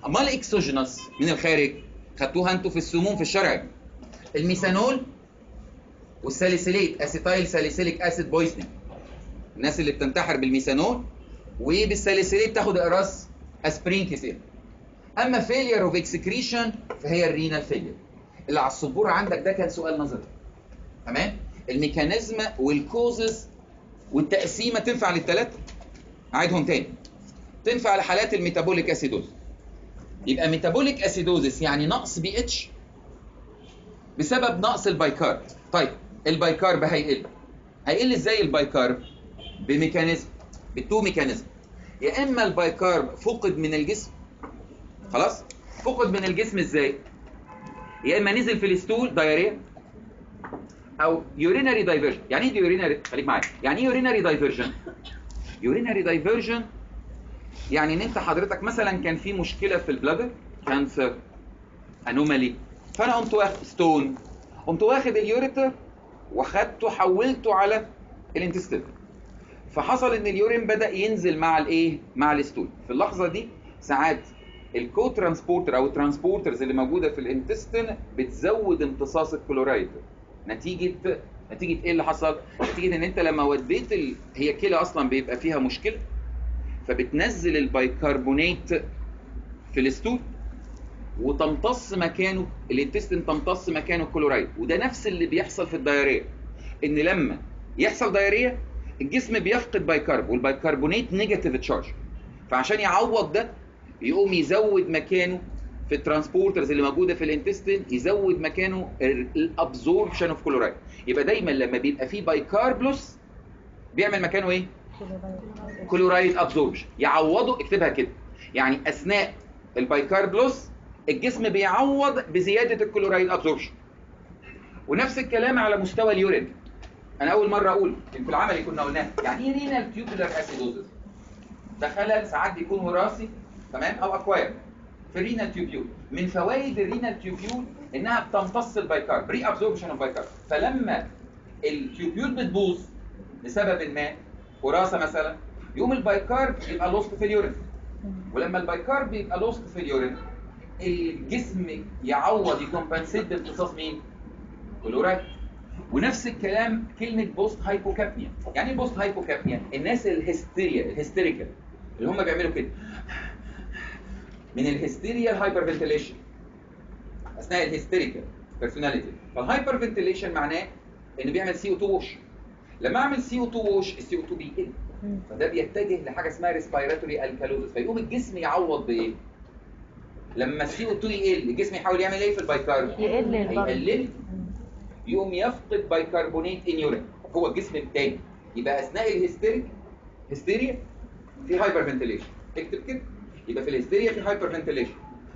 امال ال exogenous من الخارج؟ خدتوها أنتوا في السموم في الشرع الميثانول وال salicylate acetyl salicylic acid poisoning الناس اللي بتنتحر بالميثانول وبال salicylate تاخد إقراص أسبرين كتير أما failure of excretion فهي ال renal failure اللي على السبوره عندك ده كان سؤال نظري. تمام؟ ال mechanism وال causes والتقسيمة تنفع للثلاثه أعيدهم تاني. تنفع لحالات ال metabolic acidosis. يبقى metabolic acidosis يعني نقص بي اتش بسبب نقص ال bicarb طيب ال bicarb هيقل. هيقل إزاي ال bicarb ب mechanism. ب two mechanism. يا إما ال bicarb فقد من الجسم. خلاص؟ فقد من الجسم إزاي؟ يا إما نزل في ال stool diarrhea. أو urinary diversion يعني إيه urinary خليك معايا. يعني إيه urinary diversion urinary diversion يعني إن أنت حضرتك مثلا كان في مشكلة في ال bladder cancer anomaly فأنا قمت واخد stone قمت واخد ال ureter وخدته حولته على ال intestine فحصل إن ال urine بدأ ينزل مع الإيه؟ مع ال stool في اللحظة دي ساعات ال co-transporter أو ال transporters اللي موجودة في ال intestine بتزود امتصاص الكلورايد. نتيجة نتيجة إيه اللي حصل؟ نتيجة إن أنت لما وديت ال... هي كلى أصلا بيبقى فيها مشكلة. فبتنزل البيكربونات في ال stool وتمتص مكانه ال intestine تمتص مكانه الكلورايد وده نفس اللي بيحصل في ال diarrhea إن لما يحصل diarrhea الجسم بيفقد bicarb والبيكربونات negative charge. فعشان يعوض ده يقوم يزود مكانه في ال transporters اللي موجودة في ال intestine يزود مكانه ال absorption of chloride يبقى دايما لما بيبقى فيه bicarb loss بيعمل مكانه إيه؟ chloride absorption يعوضه اكتبها كده. يعني أثناء ال bicarb loss الجسم بيعوض بزيادة ال chloride absorption ونفس الكلام على مستوى ال urine. أنا أول مرة أقول في العملي كنا قلناها. يعني إيه renal tubular acidosis ده خلل ساعات بيكون وراثي تمام؟ أو acquired في ال renal tubule من فوائد ال renal tubule إنها بتمتص ال bicarb reabsorption of bicarb فلما ال tubule بتبوظ لسبب ما وراثة مثلا يقوم ال bicarb يبقى lost في ال urine. ولما ال bicarb يبقى lost في ال urine الجسم يعوض ي compensate بامتصاص مين؟ كلورايد ونفس الكلام كلمة post hypocapnia يعني إيه post hypocapnia الناس الهستيريا ال hysterical اللي هم بيعملوا كده. من الهستيريا ال hyperventilation أثناء ال hysterical personality فال hyperventilation معناه إنه بيعمل CO2 wash لما أعمل CO2 wash ال CO2 بيقل فده بيتجه لحاجة اسمها respiratory alkalosis فيقوم الجسم يعوض بإيه؟ لما ال CO2 يقل الجسم يحاول يعمل إيه في ال bicarb؟ يقل هيقلل. يقوم يفقد bicarbonate in urine هو الجسم التاني. يبقى أثناء ال hysteric هستيريا في hyperventilation اكتب كده. يبقى في الهستيريا في hyperventilation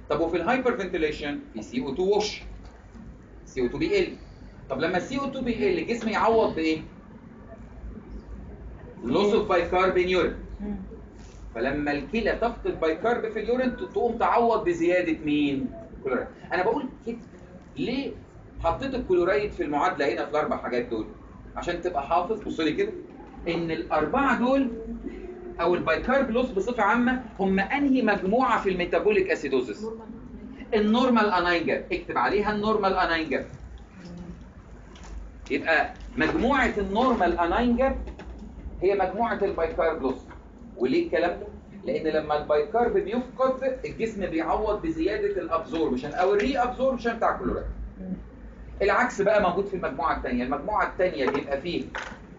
طب وفي ال hyperventilation في CO2 wash CO2 بيقل. طب لما ال CO2 بيقل الجسم يعوض بإيه؟ loss of bicarb in urine مم. فلما الكلى تفقد bicarb في ال urine تقوم تعوض بزيادة مين؟ كلورايد أنا بقول كده. ليه حطيت الكلورايد في المعادلة هنا في الأربع حاجات دول؟ عشان تبقى حافظ. بص لي كده. إن الأربعة دول أو ال bicarb loss بصفة عامة هم أنهي مجموعة في ال metabolic acidosis ال normal anion gap اكتب عليها ال normal anion gap يبقى مجموعة ال normal anion gap هي مجموعة ال bicarb loss. وليه الكلام ده؟ لأن لما ال bicarb بيفقد الجسم بيعوض بزيادة ال absorption أو ال reabsorption بتاع الكلورايد مم. العكس بقى موجود في المجموعة الثانية المجموعة الثانية بيبقى فيه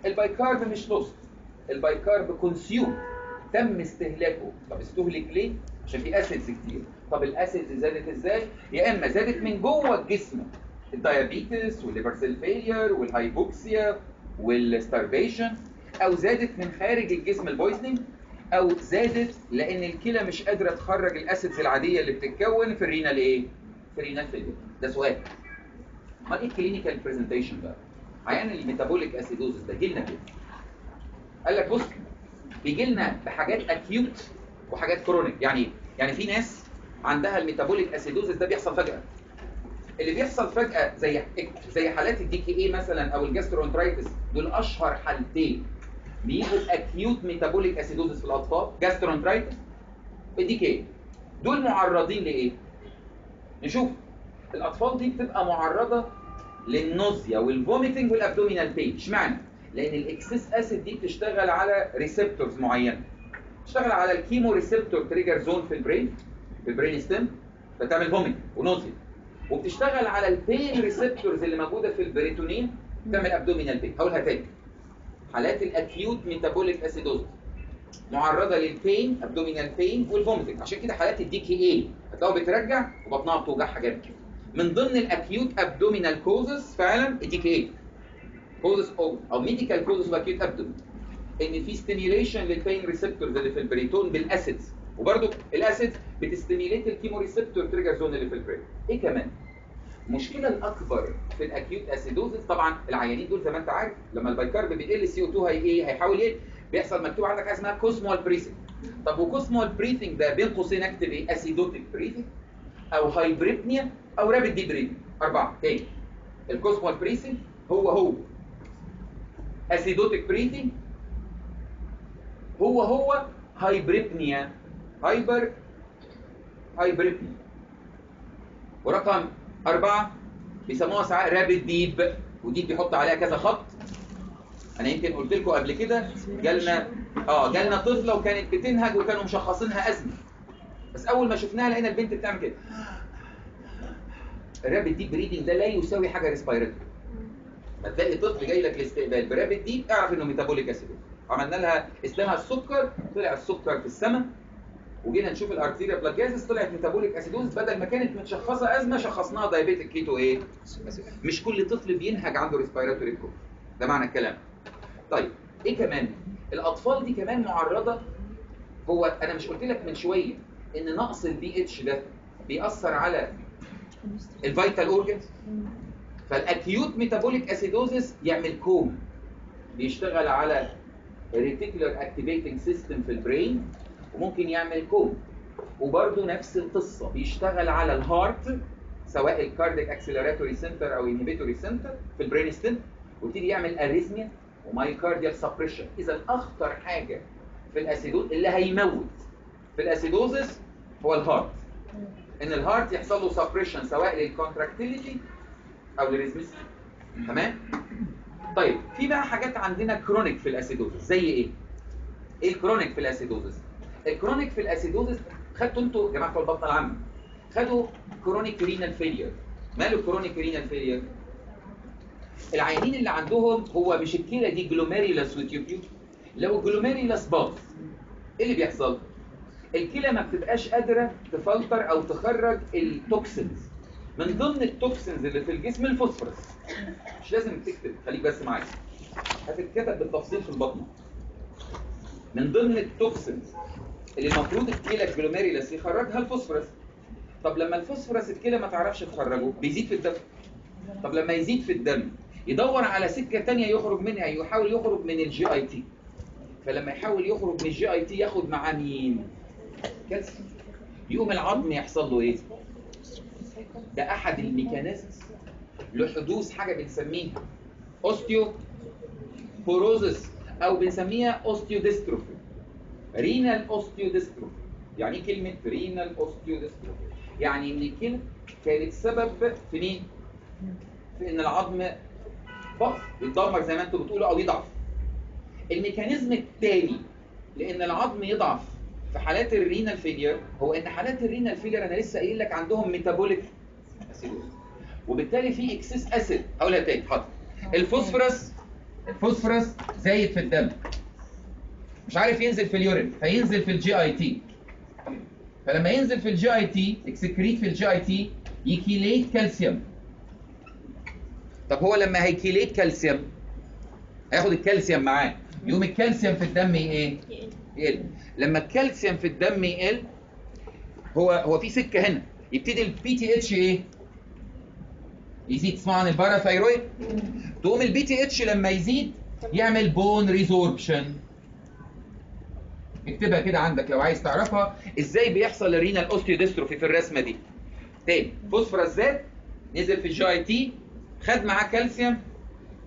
ال bicarb مش lost ال bicarb consumed تم استهلاكه. طب استهلك ليه؟ عشان في acids كتير. طب ال acids زادت إزاي؟ يا إما زادت من جوه الجسم. الدايابيتس والليفر سيل فيلير والهايبوكسيا والستارفيشن أو زادت من خارج الجسم ال poisoning أو زادت لأن الكلى مش قادرة تخرج ال acids العادية اللي بتتكون في ال renal إيه في ال renal failure ده سؤال. أمال إيه ال clinical presentation بقى؟ عيان ال metabolic acidosis ده جيلنا كده قال لك بص بيجي لنا بحاجات acute وحاجات chronic يعني إيه؟ يعني في ناس عندها ال metabolic acidosis ده بيحصل فجأة. اللي بيحصل فجأة زي زي حالات ال DKA مثلا أو ال gastroenteritis دول أشهر حالتين. بيجوا acute metabolic acidosis في الأطفال gastroenteritis وال DKA دول معرضين لإيه؟ نشوف. الأطفال دي بتبقى معرضة لل nausea وال vomiting وال abdominal pain اشمعنى؟ لأن ال excess acid دي بتشتغل على receptors معينة. بتشتغل على ال chemoreceptor trigger zone في ال brain في ال brain stem فتعمل vomit و nausea. وبتشتغل على ال pain receptors اللي موجودة في ال peritoneum تعمل abdominal pain هقولها تاني. حالات ال acute metabolic acidosis معرضة لل pain abdominal pain وال vomiting عشان كده حالات ال DKA هتلاقوا بترجع وبطنها بتوجعها جامد من ضمن ال acute abdominal causes فعلا ال DKA causes أو أو medical causes of acute abdomen إن في stimulation لل pain receptors اللي في ال peritoneum بال acids وبرده ال acids بت stimulate ال chemoreceptor trigger zone اللي في ال brain. إيه كمان؟ المشكلة الأكبر في ال acute acidosis طبعا العيانين دول زي ما أنت عارف لما ال bicarb بيقل ال CO2 هي إيه؟ هيحاول إيه بيحصل مكتوب عندك حاجة اسمها Kussmaul breathing طب و Kussmaul breathing ده بين قوسين اكتب إيه؟ acidotic breathing أو hyperpnea أو rapid deep breathing أربعة. تاني. ال Kussmaul breathing هو هو. acidotic breathing هو هو hyperpnea hyper hyperpnea ورقم أربعة بيسموها ساعات rapid deep و deep بيحط عليها كذا خط. أنا يمكن قلت لكم قبل كده جالنا آه جالنا طفلة وكانت بتنهج وكانوا مشخصينها أزمة. بس أول ما شفناها لقينا البنت بتعمل كده. ال rapid deep breathing ده لا يساوي حاجة respiratory ما تلاقي طفل جاي لك الاستقبال ب rapid deep اعرف إنه metabolic acidosis عملنا لها اسمها السكر طلع السكر في السماء. وجينا نشوف ال arterial blood gases طلعت metabolic acidosis بدل ما كانت متشخصة ازمه شخصناها diabetic keto إيه؟ مش كل طفل بينهج عنده respiratory cause ده معنى الكلام. طيب إيه كمان؟ الأطفال دي كمان معرضة. هو أنا مش قلت لك من شوية إن نقص البي اتش ده بيأثر على ال vital organs؟ فال acute metabolic acidosis يعمل كوم. بيشتغل على reticular activating system في ال brain وممكن يعمل كوم وبرده نفس القصة بيشتغل على ال heart سواء ال cardiac acceleratory center أو inhibitory center في ال brain stem ويبتدي يعمل arrhythmia و myocardial suppression إذا اخطر حاجة في ال acidosis اللي هيموت في ال acidosis هو ال heart. إن ال heart يحصل له suppression سواء لل contractility أو لل rhythmicity تمام؟ طيب في بقى حاجات عندنا chronic في ال acidosis زي إيه؟ إيه ال chronic في ال acidosis ال chronic في ال acidosis خدتوا أنتوا جماعة بتوع البطنه العامة خدوا chronic renal failure ماله chronic renal failure العيانين اللي عندهم هو مش الكلى دي glomerulus و tubule لو glomerulus باظ إيه اللي بيحصل؟ الكلى ما بتبقاش قادرة تفلتر أو تخرج ال toxins من ضمن ال toxins اللي في الجسم الفوسفورس. مش لازم تكتب خليك بس معايا. هتتكتب بالتفصيل في البطن. من ضمن ال toxins اللي المفروض الكلى ال glomerulus يخرجها الفوسفورس. طب لما الفوسفورس الكلى ما تعرفش تخرجه بيزيد في الدم. طب لما يزيد في الدم يدور على سكة ثانية يخرج منها يحاول يخرج من ال GIT فلما يحاول يخرج من ال GIT ياخد معاه مين؟ كالسيوم. يقوم العظم يحصل له إيه؟ ده أحد ال mechanisms لحدوث حاجة بنسميها osteoporosis أو بنسميها osteodystrophy renal osteodystrophy يعني إيه كلمة renal osteodystrophy يعني إن الكلى كانت سبب في مين؟ في إن العظم باظ يتدمر زي ما أنتم بتقولوا أو يضعف. ال mechanism الثاني لإن العظم يضعف في حالات ال renal failure هو إن حالات ال renal failure أنا لسه قايل لك عندهم metabolic acidosis وبالتالي في excess acid هقولها تاني حاضر. ال phosphorus ال phosphorus زايد في الدم. مش عارف ينزل في ال urine فينزل في ال GIT. فلما ينزل في ال GIT excreted في ال GIT ي chelate كالسيوم. طب هو لما هي chelate كالسيوم هياخد الكالسيوم معاه. يقوم الكالسيوم في الدم إيه؟ يقل. لما الكالسيوم في الدم يقل هو هو في سكة هنا. يبتدي ال PTH إيه؟ يزيد. اسمعوا عن ال parathyroid تقوم ال PTH لما يزيد يعمل bone resorption اكتبها كده عندك لو عايز تعرفها. إزاي بيحصل ال renal osteodystrophy في الرسمة دي؟ تاني فوسفورس زاد نزل في ال GIT خد معاه كالسيوم.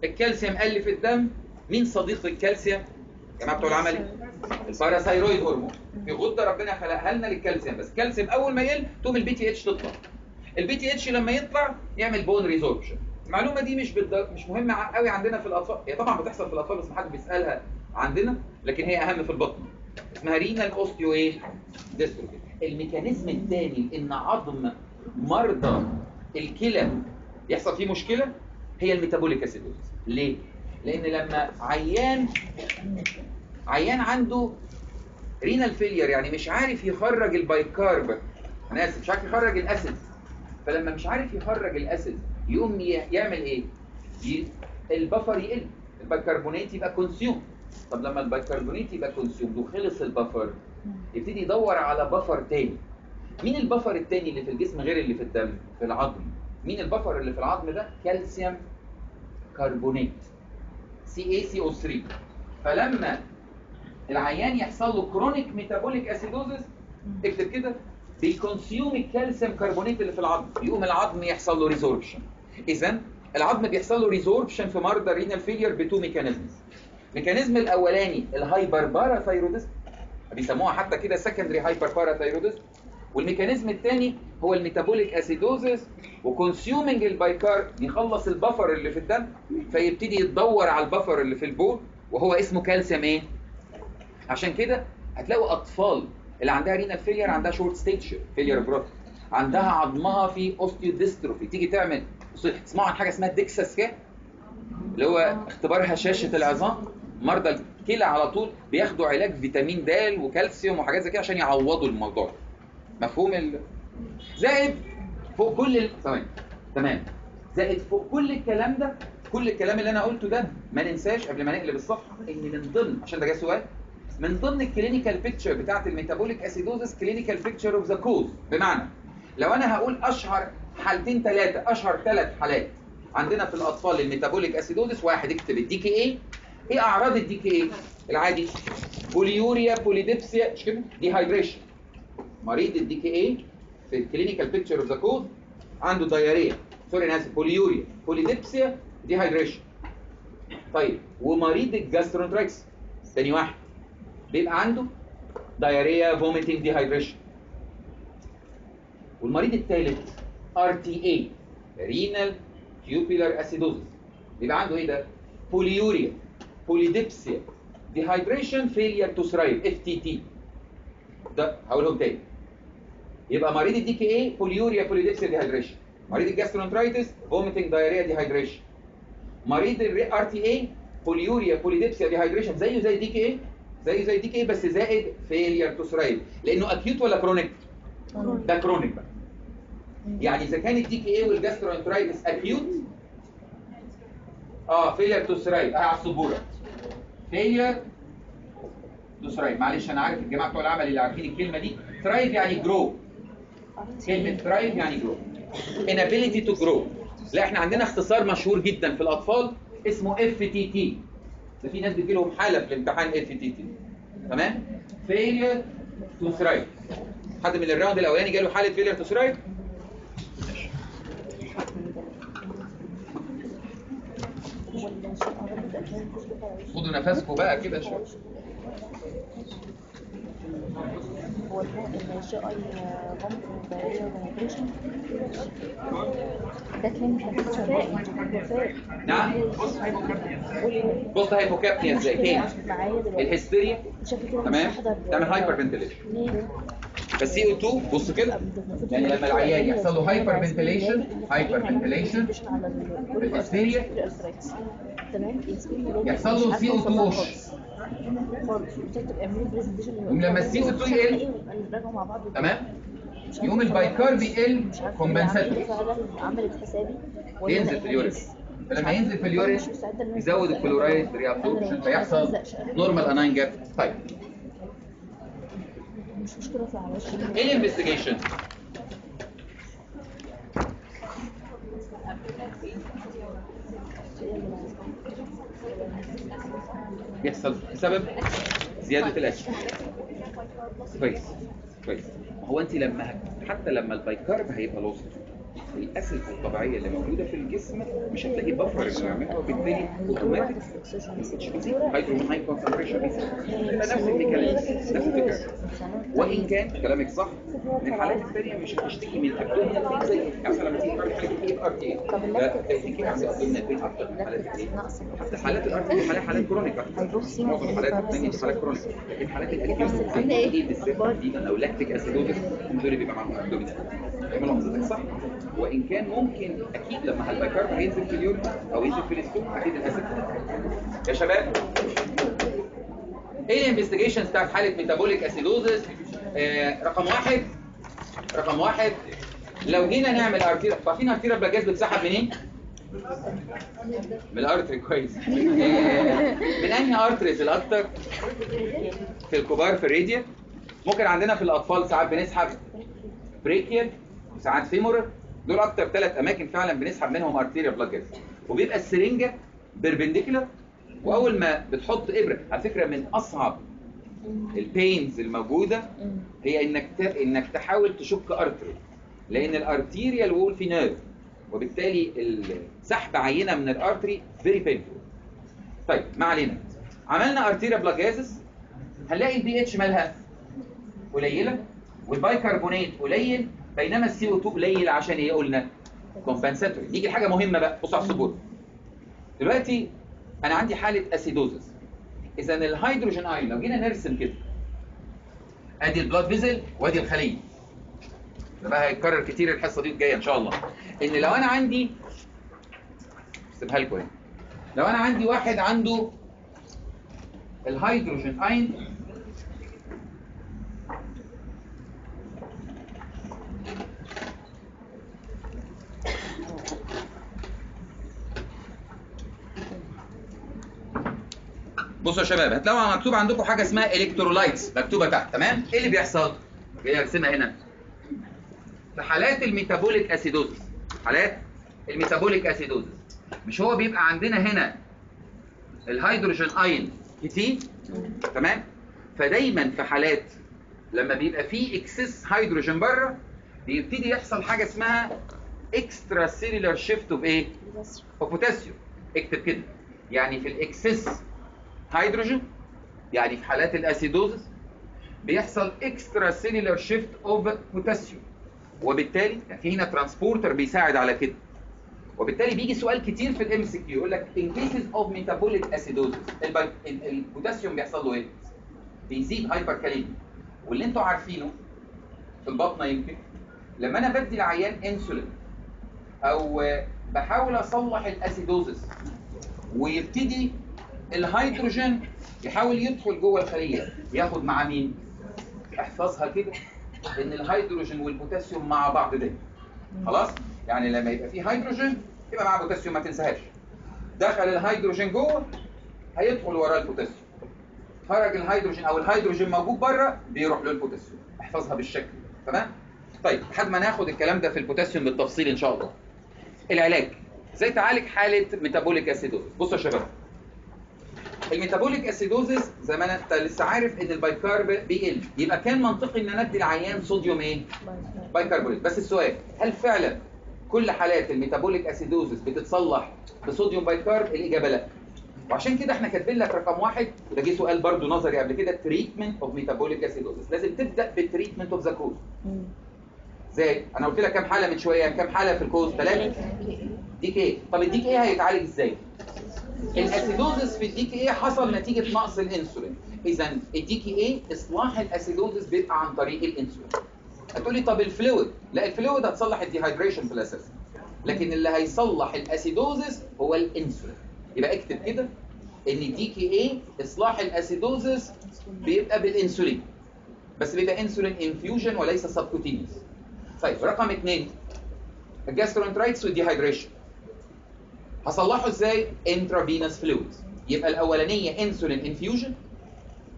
الكالسيوم قل في الدم. مين صديق الكالسيوم؟ يا جماعة بتوع العملي ال parathyroid hormone. في غده ربنا خلقها لنا للكالسيوم بس. الكالسيوم أول ما يقل تقوم ال PTH تطلع. ال PTH لما يطلع يعمل bone resorption المعلومة دي مش بالد... مش مهمة قوي عندنا في الأطفال. هي طبعا بتحصل في الأطفال بس ما حد بيسألها عندنا لكن هي أهم في البطن. اسمها renal osteo إيه؟ dystrophy ال mechanism الثاني إن عظم مرضى الكلى يحصل فيه مشكلة هي ال metabolic acidosis ليه؟ لأن لما عيان عيان عنده renal failure يعني مش عارف يخرج ال bicarb. أنا آسف مش عارف يخرج ال acid. فلما مش عارف يخرج ال acid يقوم يعمل إيه. ال buffer يقل. البيكربونات يبقى consumed طب لما البيكربونات يبقى consumed وخلص ال buffer يبتدي يدور على buffer تاني. مين ال buffer التاني اللي في الجسم غير اللي في الدم؟ في العظم. مين ال buffer اللي في العظم ده؟ calcium carbonate. سي اي سي أو 3 فلما العيان يحصل له chronic metabolic acidosis اكتب كده بي consume ال calcium carbonate اللي في العظم. يقوم العظم يحصل له resorption اذا العظم بيحصل له resorption في مرضى renal failure ب two mechanisms ال mechanism الأولاني ال hyperparathyroidism بيسموها حتى كده secondary hyperparathyroidism وال mechanism الثاني هو ال metabolic acidosis و consuming ال bicarb يخلص ال buffer اللي في الدم فيبتدي يتدور على ال buffer اللي في ال bone وهو اسمه كالسيوم إيه عشان كده هتلاقوا أطفال اللي عندها renal failure عندها short stature failure of growth عندها عظمها في osteodystrophy تيجي تعمل تسمعوا عن حاجة اسمها DEXA scan كده اللي هو اختبار هشاشه العظام. مرضى الكلى على طول بياخدوا علاج فيتامين د وكالسيوم وحاجات زي كده عشان يعوضوا الموضوع ده. مفهوم ال... زائد فوق كل ال... تمام تمام. زائد فوق كل الكلام ده كل الكلام اللي أنا قلته ده ما ننساش قبل ما نقلب الصفحة إن من ضمن عشان ده جاي سؤال. من ضمن ال clinical picture بتاعت ال metabolic acidosis clinical picture of the cause بمعنى لو أنا هقول أشهر حالتين ثلاثة أشهر ثلاث حالات عندنا في الأطفال ال metabolic acidosis واحد اكتب ال DKA إيه اعراض ال DKA العادي. polyuria polydipsia مش كده؟ dehydration مريض ال DKA في ال clinical picture of the cause عنده diarrhea sorry أنا آسف. polyuria. polydipsia dehydration طيب ومريض ال gastroenteritis تاني واحد. بيبقى عنده diarrhea vomiting dehydration والمريض الثالث RTA renal tubular acidosis بيبقى عنده إيه ده؟ polyuria. polydipsia dehydration failure to thrive FTT ده هقولهم تاني. يبقى مريض ال DKA polyuria polydipsia dehydration مريض ال gastroenteritis vomiting diarrhea dehydration مريض ال RTA polyuria polydipsia dehydration زيه زي DKA زيه زي DKA بس زائد failure to thrive لأنه acute ولا chronic ده chronic بقى. يعني إذا كان ال DKA وال gastroenteritis acute آه failure to thrive على السبورة. failure. to thrive معلش أنا عارف الجماعة بتوع العمل اللي عارفين الكلمة دي. thrive يعني grow كلمة thrive يعني grow inability to grow. لا إحنا عندنا اختصار مشهور جدا في الأطفال اسمه FTT ده في ناس بتجي لهم حالة في الامتحان FTT تمام؟ Failure to thrive. حد من ال round الأولاني جاله حالة failure to thrive خدوا نفسكم بقى كده شوية. هو اي بامب diarrhea و dehydration ده نعم. بص hypocapnia إزاي؟ تاني الهستيريا. تمام؟ تعمل hyperventilation ليه؟ بس CO2 بص كده. يعني لما العيان يحصل له hyperventilation hyperventilation تمام يحصل له CO2 wash. ولما ال CO2 يقل، تمام؟ يقوم ال bicarb يقل compensatory عملت حسابي ينزل في ال urine فلما ينزل في ال urine يزود ال chloride reabsorption فيحصل normal anion gap طيب. مش مشكله اطلع على إيه ال investigation بيحصل بسبب زياده الاكل كويس كويس هو أنت لما حتى لما ال bicarb هيبقى lost ال acid الطبيعيه اللي موجودة في الجسم مش هتلاقي buffer اللي يعملها وبالتالي automatic hydrogen high concentration يبقى نفس ال mechanism نفس الفكرة. وإن كان كلامك صح ان الحالات الثانية مش هتشتكي من abdominal زي مثلا لما تيجي تعمل حاجة في RTA لا هتلاقي DKA عندك abdominal pain أكتر من حالات الايه؟ نقص حتى حالات ال RTA حالات حالات chronic معظم الحالات الثانية دي حالات chronic لكن حالات ال acute زي إيه بالذات أو lactic acidosis هم دول بيبقى معاهم abdominal قصدك صح؟ وإن كان ممكن أكيد لما ال bicarb هينزل في ال urine أو ينزل في ال stool أكيد ال acid يا شباب. إيه ال investigations بتاعت حالة metabolic acidosis آه رقم واحد. رقم واحد. لو جينا نعمل arterial عارفين arterial blood gas بتسحب منين؟ من ال artery كويس. آه، من أنهي arteries الأكتر؟ في الكبار في ال radial. ممكن عندنا في الأطفال ساعات بنسحب brachial وساعات femoral دول أكتر ثلاث اماكن فعلا بنسحب منهم arterial blood gas وبيبقى السرنجه perpendicular وأول ما بتحط إبرة على فكرة من أصعب ال pains الموجودة هي إنك. إنك تحاول تشك artery لأن ال arterial wall في nerve وبالتالي ال- سحب عينة من ال artery very painful طيب ما علينا عملنا arterial blood gases هنلاقي البي اتش مالها قليلة والبايكربونات قليل بينما ال CO2 قليل عشان إيه قلنا؟ compensatory نيجي لحاجه مهمة بقى بص على السبورة. دلوقتي أنا عندي حالة acidosis إذا ال hydrogen ion لو جينا نرسم كده. أدي ال blood vessel وأدي الخليه ده بقى هيتكرر كتير الحصة دي الجاية إن شاء الله. إن لو أنا عندي سيبها لكم. لو أنا عندي واحد عنده ال hydrogen ion بصوا يا شباب هتلاقوا مكتوب عندكم حاجة اسمها electrolytes مكتوبة تحت تمام؟ إيه اللي بيحصل؟ جاي ارسمها هنا. في حالات ال metabolic acidosis حالات ال metabolic acidosis مش هو بيبقى عندنا هنا ال hydrogen ion كتير؟ تمام؟ فدايما في حالات لما بيبقى فيه excess hydrogen بره بيبتدي يحصل حاجة اسمها extracellular shift of إيه of potassium اكتب كده. يعني في ال excess هيدروجين يعني في حالات ال acidosis بيحصل extracellular shift of potassium وبالتالي يعني في هنا transporter بيساعد على كده. وبالتالي بيجي سؤال كتير في ال MCQ يقول لك of metabolic acidosis البي- ال- البوتاسيوم بيحصل له إيه؟ بيزيد hyperkalemia واللي أنتوا عارفينه في البطنة يمكن لما أنا بدي العيان انسولين أو بحاول أصلح ال acidosis ويبتدي الهيدروجين يحاول يدخل جوه الخلية. ياخد مع مين؟ احفظها كده إن الهيدروجين والبوتاسيوم مع بعض دايما. خلاص؟ يعني لما يبقى فيه هيدروجين يبقى مع بوتاسيوم ما تنساهاش. دخل الهيدروجين جوه هيدخل وراه البوتاسيوم. خرج الهيدروجين أو الهيدروجين موجود بره بيروح له البوتاسيوم احفظها بالشكل. ده، تمام؟ طيب لحد ما ناخد الكلام ده في البوتاسيوم بالتفصيل إن شاء الله. العلاج. إزاي تعالج حالة metabolic acidosis بصوا يا شباب. ال metabolic acidosis زي ما أنت لسه عارف إن ال bicarb بيقل. يبقى كان منطقي إن أنا أدي العيان صوديوم إيه؟ بايكربونات بس السؤال هل فعلا كل حالات ال metabolic acidosis بتتصلح ب sodium bicarb الإجابة لا. وعشان كده إحنا كاتبين لك رقم واحد وده جه سؤال برضو نظري قبل كده treatment of metabolic acidosis لازم تبدأ بال treatment of the cause إزاي أنا قلت لك كام حالة من شوية كام حالة في ال cause؟ ثلاثة. DKA طب ال DKA هيتعالج إزاي؟ ال acidosis في ال DKA حصل نتيجة نقص الإنسولين. إذا ال DKA إصلاح ال acidosis بيبقى عن طريق الإنسولين. هتقولي طب ال fluid؟ لا ال fluid هتصلح ال dehydration في الأساس. لكن اللي هيصلح ال acidosis هو الإنسولين. يبقى اكتب كده إن ال DKA إصلاح ال acidosis بيبقى بالإنسولين. بس بيبقى insulin infusion وليس subcutaneous طيب رقم اثنين ال gastroenteritis وال dehydration. هصلحه إزاي؟ intravenous fluid يبقى الأولانية insulin infusion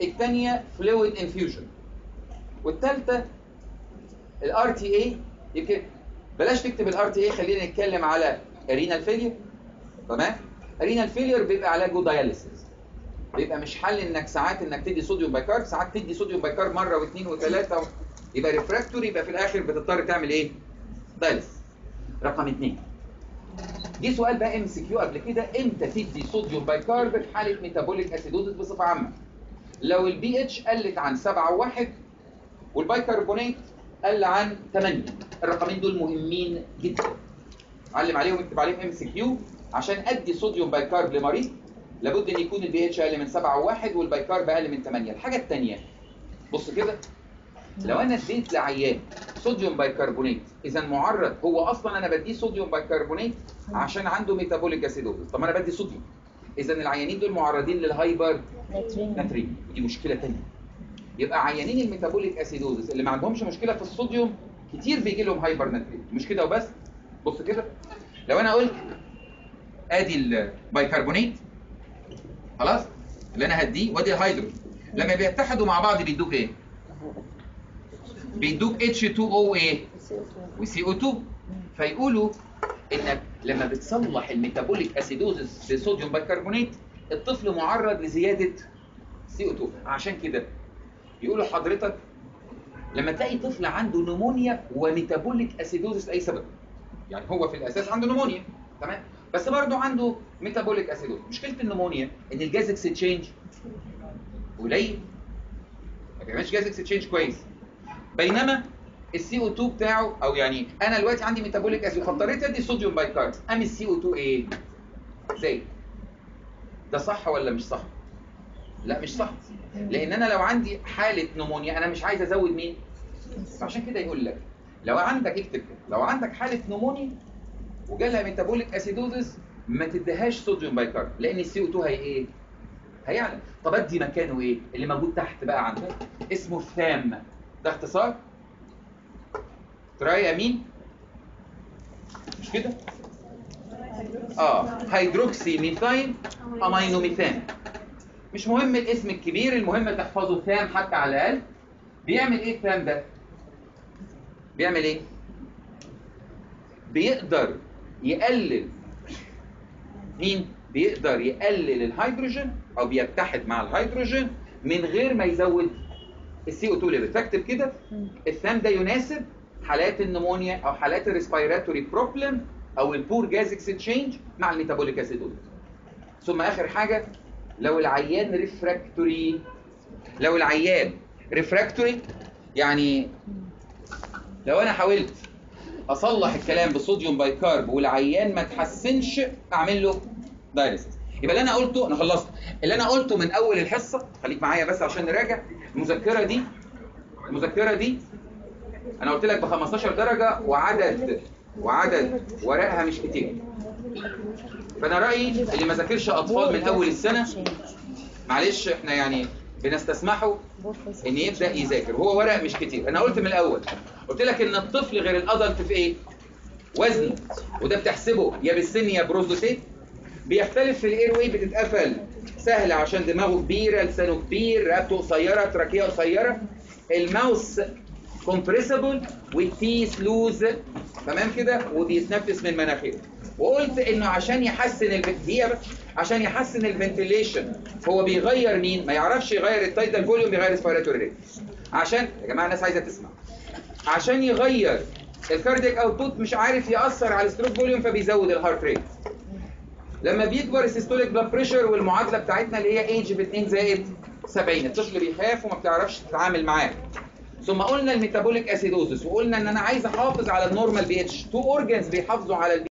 الثانية fluid infusion والثالثة ال RTA يمكن بلاش تكتب ال RTA خلينا نتكلم على ال renal failure تمام؟ renal failure بيبقى علاجه dialysis بيبقى مش حل إنك ساعات إنك تدي صوديوم bicarb ساعات تدي صوديوم bicarb مرة واثنين وثلاثة. يبقى refractory يبقى في الآخر بتضطر تعمل إيه؟ dialysis رقم اثنين جه سؤال بقى MCQ قبل كده. إمتى تدي صوديوم bicarb في حالة metabolic acidosis بصفه عامة؟ لو البي اتش قلت عن 7 و1 والبايكربونات قل عن 8 الرقمين دول مهمين جدا. علم عليهم اكتب عليهم MCQ عشان ادي صوديوم bicarb لمريض لابد ان يكون البي اتش أقل من 7 و1 وال bicarb أقل من 8 الحاجة الثانية بص كده. لو أنا اديت لعيان صوديوم بايكربونات إذا معرض هو أصلا أنا بديه صوديوم بايكربونات عشان عنده metabolic acidosis طب ما أنا بدي صوديوم. اذا العيانين دول معرضين لل hypernatre- hypernatremia ودي مشكلة ثانية يبقى عيانين ال metabolic acidosis اللي ما عندهمش مشكلة في الصوديوم كتير بيجي لهم hypernatremia مش كده وبس. بص كده. لو أنا قلت آدي البايكربونات خلاص؟ اللي أنا هديه وأدي الهيدروجين. لما بيتحدوا مع بعض بيدوك إيه؟ بيدوك H2O إيه و CO2 فيقولوا إنك لما بتصلح ال metabolic acidosis بصوديوم بايكربونات الطفل معرض لزيادة CO2 عشان كده يقولوا حضرتك لما تلاقي طفل عنده pneumonia و metabolic acidosis لأي سبب. يعني هو في الأساس عنده pneumonia تمام؟ بس برضه عنده metabolic acidosis مشكلة ال pneumonia إن ال gas exchange قليل ما بيعملش gas exchange كويس. بينما ال CO2 بتاعه أو يعني أنا دلوقتي عندي metabolic acidosis فاضطريت أدي صوديوم bicarb قام ال CO2 إيه؟ زاد ده صح ولا مش صح؟ لا مش صح لأن أنا لو عندي حالة pneumonia أنا مش عايز أزود مين؟ فعشان كده يقول لك لو عندك اكتب كده لو عندك حالة pneumonia وجالها metabolic acidosis ما تديهاش صوديوم bicarb لأن ال CO2 هي إيه؟ هيعلى طب أدي مكانه إيه؟ اللي موجود تحت بقى عندك اسمه THAM ده اختصار tri amine مش كده؟ آه hydroxymethyl aminomethane مش مهم الاسم الكبير المهم تحفظه THAM حتى على الأقل بيعمل إيه ال THAM ده؟ بيعمل إيه؟ بيقدر يقلل مين؟ بيقدر يقلل الهيدروجين أو بيتحد مع الهيدروجين من غير ما يزود ال CO2 level فاكتب كده ال THAM ده يناسب حالات ال pneumonia أو حالات ال respiratory problem أو ال poor gas exchange مع ال metabolic acidosis. ثم آخر حاجة لو العيان refractory لو العيان refractory يعني لو أنا حاولت أصلح الكلام بصوديوم bicarb والعيان ما تحسنش أعمل له dialysis يبقى اللي أنا قلته أنا خلصت. اللي أنا قلته من أول الحصة خليك معايا بس عشان نراجع المذكرة دي المذكرة دي أنا قلت لك ب 15 درجة وعدد وعدد ورقها مش كتير. فأنا رأيي اللي ما ذاكرش أطفال من أول السنة معلش إحنا يعني بنستسمحه إن يبدأ يذاكر. وهو ورق مش كتير. أنا قلت من الأول قلت لك إن الطفل غير ال adult في إيه؟ وزنه وده بتحسبه يا بالسن يا ب Broselow tape بيختلف في ال airway بتتقفل. سهل عشان دماغه كبيرة لسانه كبير رقبته قصيرة trachea قصيرة. ال mouth compressible وال teeth loose تمام كده؟ وبيتنفس من مناخيره. وقلت إنه عشان يحسن ال ventilation عشان يحسن ال ventilation هو بيغير مين؟ ما يعرفش يغير ال tidal volume بيغير ال respiratory rate عشان يا جماعة الناس عايزة تسمع. عشان يغير ال cardiac output مش عارف يأثر على ال stroke volume فبيزود ال heart rate لما بيكبر ال systolic blood pressure والمعادلة بتاعتنا اللي هي ايج ب 2 زائد 70 الطفل بيخاف وما بتعرفش تتعامل معاه. ثم قلنا ال metabolic acidosis وقلنا إن أنا عايز أحافظ على ال normal pH two organs بيحافظوا على ال p